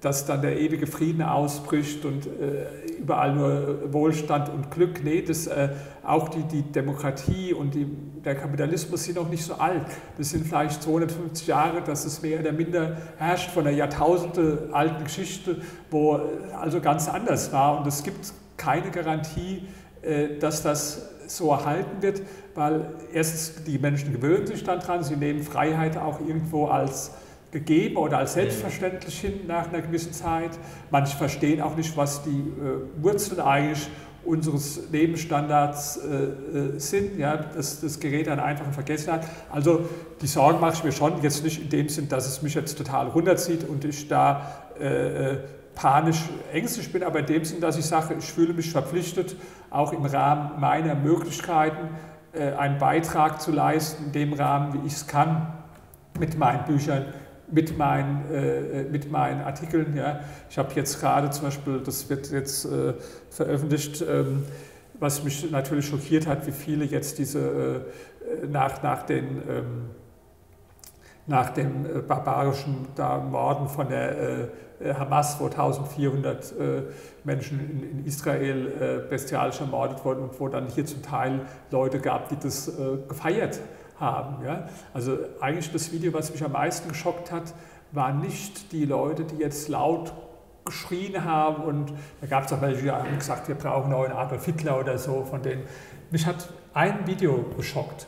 Speaker 2: dass dann der ewige Frieden ausbricht und äh, überall nur Wohlstand und Glück. Nee, das, äh, auch die, die Demokratie und die, der Kapitalismus sind noch nicht so alt. Das sind vielleicht 250 Jahre, dass es mehr oder minder herrscht von einer Jahrtausende alten Geschichte, wo äh, also ganz anders war. Und es gibt keine Garantie, äh, dass das so erhalten wird, weil erstens die Menschen gewöhnen sich dann dran, sie nehmen Freiheit auch irgendwo als gegeben oder als selbstverständlich hin nach einer gewissen Zeit. Manche verstehen auch nicht, was die äh, Wurzeln eigentlich unseres Lebensstandards äh, äh, sind, ja, dass das Gerät dann einfach in Vergessenheit. Also die Sorgen mache ich mir schon, jetzt nicht in dem Sinn, dass es mich jetzt total runterzieht und ich da äh, äh panisch ängstlich bin, aber in dem Sinn, dass ich sage, ich fühle mich verpflichtet, auch im Rahmen meiner Möglichkeiten äh, einen Beitrag zu leisten, in dem Rahmen, wie ich es kann, mit meinen Büchern, mit meinen, äh, mit meinen Artikeln. Ja. Ich habe jetzt gerade zum Beispiel, das wird jetzt äh, veröffentlicht, ähm, was mich natürlich schockiert hat, wie viele jetzt diese äh, nach, nach den ähm, nach dem äh, barbarischen da Morden von der äh, Hamas, wo 1400 äh, Menschen in, in Israel bestialisch ermordet wurden und wo dann hier zum Teil Leute gab, die das gefeiert haben haben. Ja? Also eigentlich das Video, was mich am meisten geschockt hat, waren nicht die Leute, die jetzt laut geschrien haben und da gab es auch welche, die haben gesagt, wir brauchen neuen Adolf Hitler oder so von denen. Mich hat ein Video geschockt.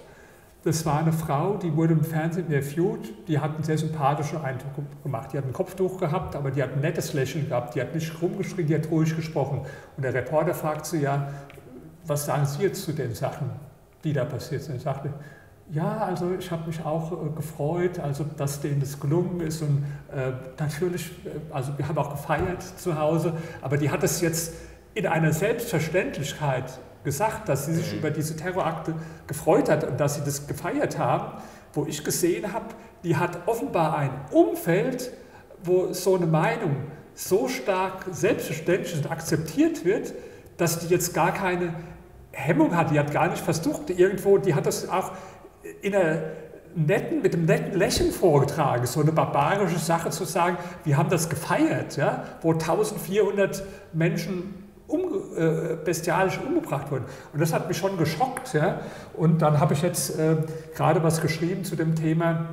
Speaker 2: Das war eine Frau, die wurde im Fernsehen interviewt, die hat einen sehr sympathischen Eindruck gemacht. Die hat ein Kopftuch gehabt, aber die hat ein nettes Lächeln gehabt, die hat nicht rumgeschrien, die hat ruhig gesprochen. Und der Reporter fragt sie ja, was sagen Sie jetzt zu den Sachen, die da passiert sind? Er sagte, ja, also ich habe mich auch äh, gefreut, also dass denen das gelungen ist und äh, natürlich, äh, also wir haben auch gefeiert zu Hause, aber die hat es jetzt in einer Selbstverständlichkeit gesagt, dass sie sich mhm. über diese Terrorakte gefreut hat und dass sie das gefeiert haben, wo ich gesehen habe, die hat offenbar ein Umfeld, wo so eine Meinung so stark selbstverständlich und akzeptiert wird, dass die jetzt gar keine Hemmung hat, die hat gar nicht versucht, irgendwo, die hat das auch in einer netten, mit einem netten Lächeln vorgetragen, so eine barbarische Sache zu sagen, wir haben das gefeiert, ja, wo 1400 Menschen um, äh, bestialisch umgebracht wurden. Und das hat mich schon geschockt. Ja. Und dann habe ich jetzt äh, gerade was geschrieben zu dem Thema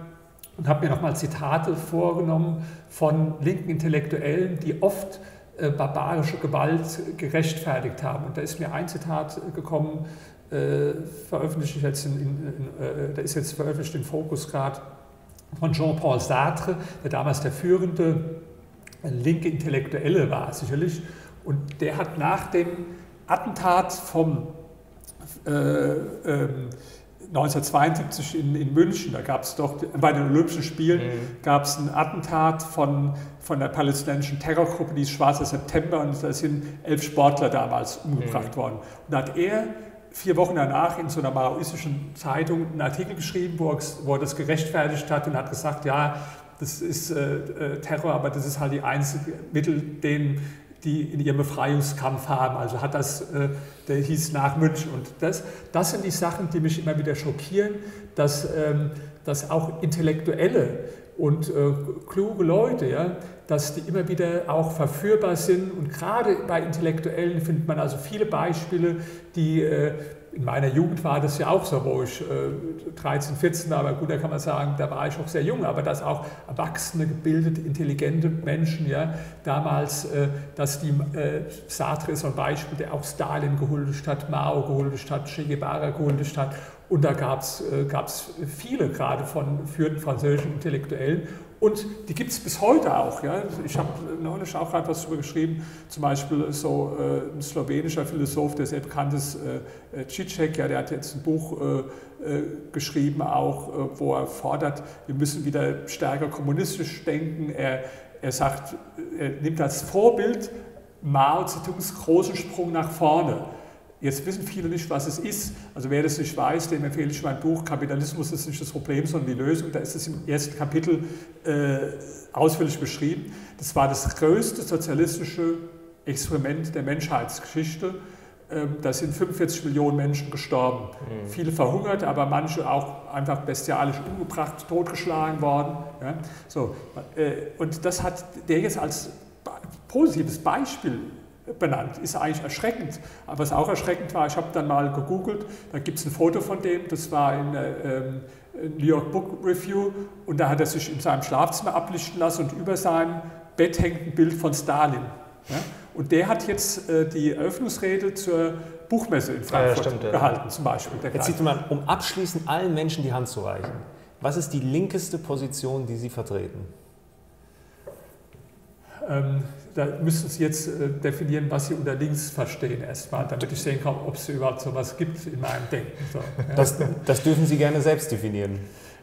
Speaker 2: und habe mir nochmal Zitate vorgenommen von linken Intellektuellen, die oft äh, barbarische Gewalt gerechtfertigt haben. Und da ist mir ein Zitat gekommen äh, veröffentlicht jetzt in, in, in, äh, der ist jetzt veröffentlicht in Focus gerade von Jean-Paul Sartre, der damals der führende linke Intellektuelle war, sicherlich. Und der hat nach dem Attentat vom äh, ähm, 1972 in, in, München, da gab es doch bei den Olympischen Spielen mhm. gab es ein Attentat von, von der palästinensischen Terrorgruppe, die Schwarzer September, und da sind elf Sportler damals umgebracht mhm. worden. Und da hat er vier Wochen danach in so einer maoistischen Zeitung einen Artikel geschrieben, wo er, wo er das gerechtfertigt hat und hat gesagt, ja, das ist äh, äh, Terror, aber das ist halt die einzige Mittel, den die in ihrem Befreiungskampf haben. Also hat das, äh, der hieß nach München. Und das, das sind die Sachen, die mich immer wieder schockieren, dass, ähm, dass auch Intellektuelle und äh, kluge Leute, ja, dass die immer wieder auch verführbar sind. Und gerade bei Intellektuellen findet man also viele Beispiele, die äh, in meiner Jugend war das ja auch so, wo ich äh, 13, 14 war, aber gut, da kann man sagen, da war ich auch sehr jung, aber dass auch erwachsene, gebildete, intelligente Menschen, ja, damals, äh, dass die, äh, Sartre ist ein Beispiel, der auch Stalin gehuldigt hat, Mao gehuldigt hat, Che Guevara gehuldigt hat. Und da gab es äh, viele gerade von führenden französischen Intellektuellen und die gibt es bis heute auch. Ja. Ich habe neulich auch gerade was darüber geschrieben, zum Beispiel so äh, ein slowenischer Philosoph, der sehr bekannt ist, äh, Cicek, ja, der hat jetzt ein Buch äh, äh geschrieben, auch, äh, wo er fordert, wir müssen wieder stärker kommunistisch denken. Er, er sagt, er nimmt als Vorbild Mao Zedongs großen Sprung nach vorne Jetzt wissen viele nicht, was es ist. Also wer das nicht weiß, dem empfehle ich mein Buch Kapitalismus ist nicht das Problem, sondern die Lösung. Da ist es im ersten Kapitel äh, ausführlich beschrieben. Das war das größte sozialistische Experiment der Menschheitsgeschichte. Ähm, da sind 45 Millionen Menschen gestorben. Mhm. Viele verhungert, aber manche auch einfach bestialisch umgebracht, totgeschlagen worden. Ja? So, äh, und das hat der jetzt als positives Beispiel benannt. Ist eigentlich erschreckend. Aber was auch erschreckend war, ich habe dann mal gegoogelt, da gibt es ein Foto von dem, das war in der ähm, New York Book Review und da hat er sich in seinem Schlafzimmer ablichten lassen und über seinem Bett hängt ein Bild von Stalin. Ja? Und der hat jetzt äh, die Eröffnungsrede zur Buchmesse in Frankfurt ja, stimmt, gehalten, ja. zum Beispiel.
Speaker 3: Jetzt sieht man, um abschließend allen Menschen die Hand zu reichen. Was ist die linkeste Position, die Sie vertreten?
Speaker 2: Ähm, da müssen Sie jetzt äh, definieren, was Sie unter links verstehen erstmal, damit ich sehen kann, ob es überhaupt so etwas gibt in meinem Denken. So,
Speaker 3: ja. das, das dürfen Sie gerne selbst definieren.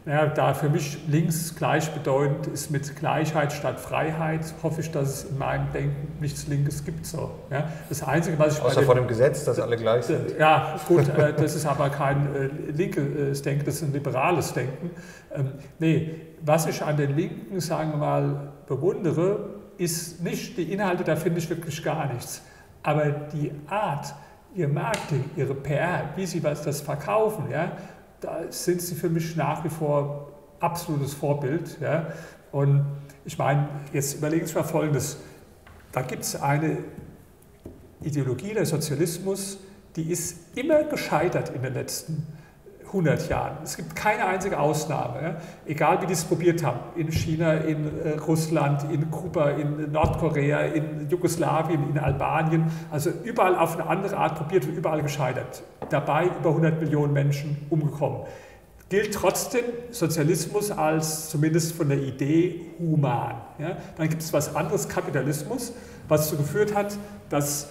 Speaker 2: Ja, da für mich links gleichbedeutend ist mit Gleichheit statt Freiheit, hoffe ich, dass es in meinem Denken nichts Linkes gibt. So. Ja, das Einzige, was ich
Speaker 1: Außer vor dem Gesetz, dass alle gleich sind.
Speaker 2: Ja, gut, äh, das ist aber kein äh, linkes Denken, das ist ein liberales Denken. Ähm, nee, was ich an den Linken, sagen wir mal, bewundere, ist nicht die Inhalte, da finde ich wirklich gar nichts. Aber die Art, ihr Marketing, ihre PR, wie sie was das verkaufen, ja, da sind sie für mich nach wie vor absolutes Vorbild. Ja? Und ich meine, jetzt überlegen Sie mal Folgendes. Da gibt es eine Ideologie, der Sozialismus, die ist immer gescheitert in den letzten 100 Jahren. Es gibt keine einzige Ausnahme, egal wie die es probiert haben. In China, in äh, Russland, in Kuba, in Nordkorea, in Jugoslawien, in Albanien. Also überall auf eine andere Art probiert und überall gescheitert. Dabei über 100 Millionen Menschen umgekommen. Gilt trotzdem Sozialismus als zumindest von der Idee human. Ja? Dann gibt es was anderes, Kapitalismus, was dazu geführt hat, dass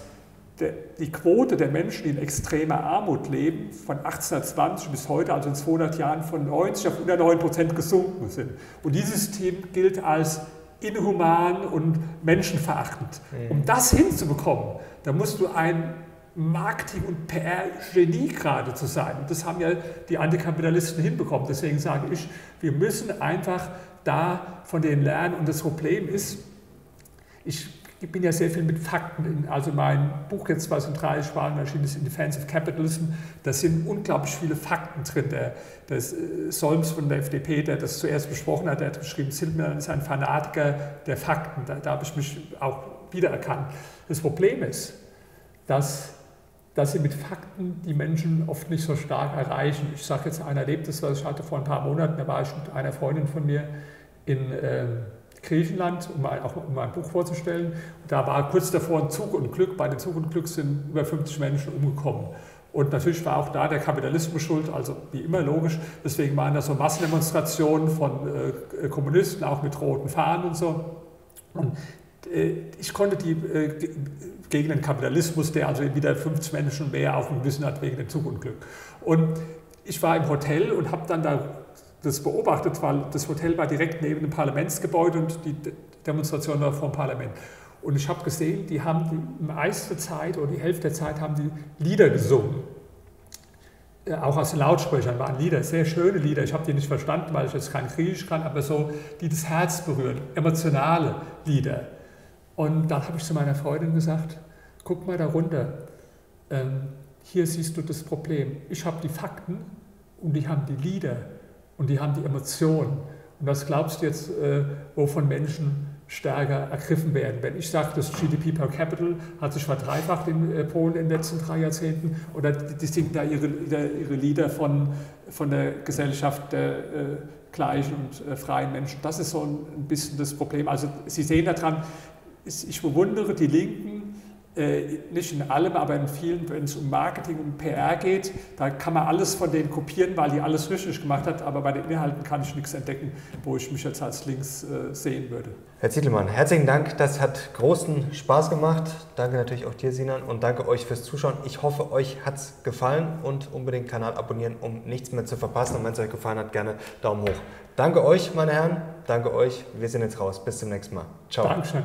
Speaker 2: die Quote der Menschen, die in extremer Armut leben, von 1820 bis heute, also in 200 Jahren, von 90 auf 109 Prozent gesunken sind. Und dieses System gilt als inhuman und menschenverachtend. Mhm. Um das hinzubekommen, da musst du ein Marketing- und PR-Genie geradezu sein. Und das haben ja die Antikapitalisten hinbekommen. Deswegen sage ich, wir müssen einfach da von denen lernen. Und das Problem ist, ich ich bin ja sehr viel mit Fakten, also mein Buch jetzt, was in drei Sprachen erschienen ist, in Defense of Capitalism, da sind unglaublich viele Fakten drin. Der, der äh, Solms von der FDP, der das zuerst besprochen hat, der hat geschrieben, Silbermann ist ein Fanatiker der Fakten. Da, da habe ich mich auch wiedererkannt. Das Problem ist, dass, dass sie mit Fakten die Menschen oft nicht so stark erreichen. Ich sage jetzt, einer erlebt das, was ich hatte vor ein paar Monaten, da war ich mit einer Freundin von mir in... Ähm, Griechenland, um auch um ein Buch vorzustellen. Da war kurz davor ein Zug und Glück. Bei dem Zug und Glück sind über 50 Menschen umgekommen. Und natürlich war auch da der Kapitalismus schuld, also wie immer logisch. Deswegen waren da so Massendemonstrationen von äh, Kommunisten, auch mit roten Fahnen und so. Und äh, ich konnte die äh, gegen den Kapitalismus, der also wieder 50 Menschen mehr aufgewiesen hat wegen dem Zugunglück. Und ich war im Hotel und habe dann da das beobachtet, weil das Hotel war direkt neben dem Parlamentsgebäude und die Demonstration war vor dem Parlament. Und ich habe gesehen, die haben die meiste Zeit oder die Hälfte der Zeit haben die Lieder gesungen. Auch aus den Lautsprechern waren Lieder, sehr schöne Lieder. Ich habe die nicht verstanden, weil ich jetzt kein Griechisch kann, aber so, die das Herz berühren, emotionale Lieder. Und dann habe ich zu meiner Freundin gesagt, guck mal da runter, ähm, hier siehst du das Problem. Ich habe die Fakten und die haben die Lieder und die haben die Emotionen. Und was glaubst du jetzt, äh, wovon Menschen stärker ergriffen werden? Wenn ich sage, das GDP per Capita hat sich verdreifacht in äh, Polen in den letzten drei Jahrzehnten, oder die, die singen da ihre, ihre Lieder von, von der Gesellschaft der äh, gleichen und äh, freien Menschen. Das ist so ein, ein bisschen das Problem. Also Sie sehen daran, ich bewundere die Linken, nicht in allem, aber in vielen, wenn es um Marketing und PR geht, da kann man alles von denen kopieren, weil die alles richtig gemacht hat, aber bei den Inhalten kann ich nichts entdecken, wo ich mich jetzt als links äh, sehen würde.
Speaker 1: Herr Zietelmann, herzlichen Dank, das hat großen Spaß gemacht. Danke natürlich auch dir, Sinan, und danke euch fürs Zuschauen. Ich hoffe, euch hat es gefallen und unbedingt Kanal abonnieren, um nichts mehr zu verpassen. Und wenn es euch gefallen hat, gerne Daumen hoch. Danke euch, meine Herren, danke euch. Wir sind jetzt raus. Bis zum nächsten Mal.
Speaker 2: Ciao. Dankeschön.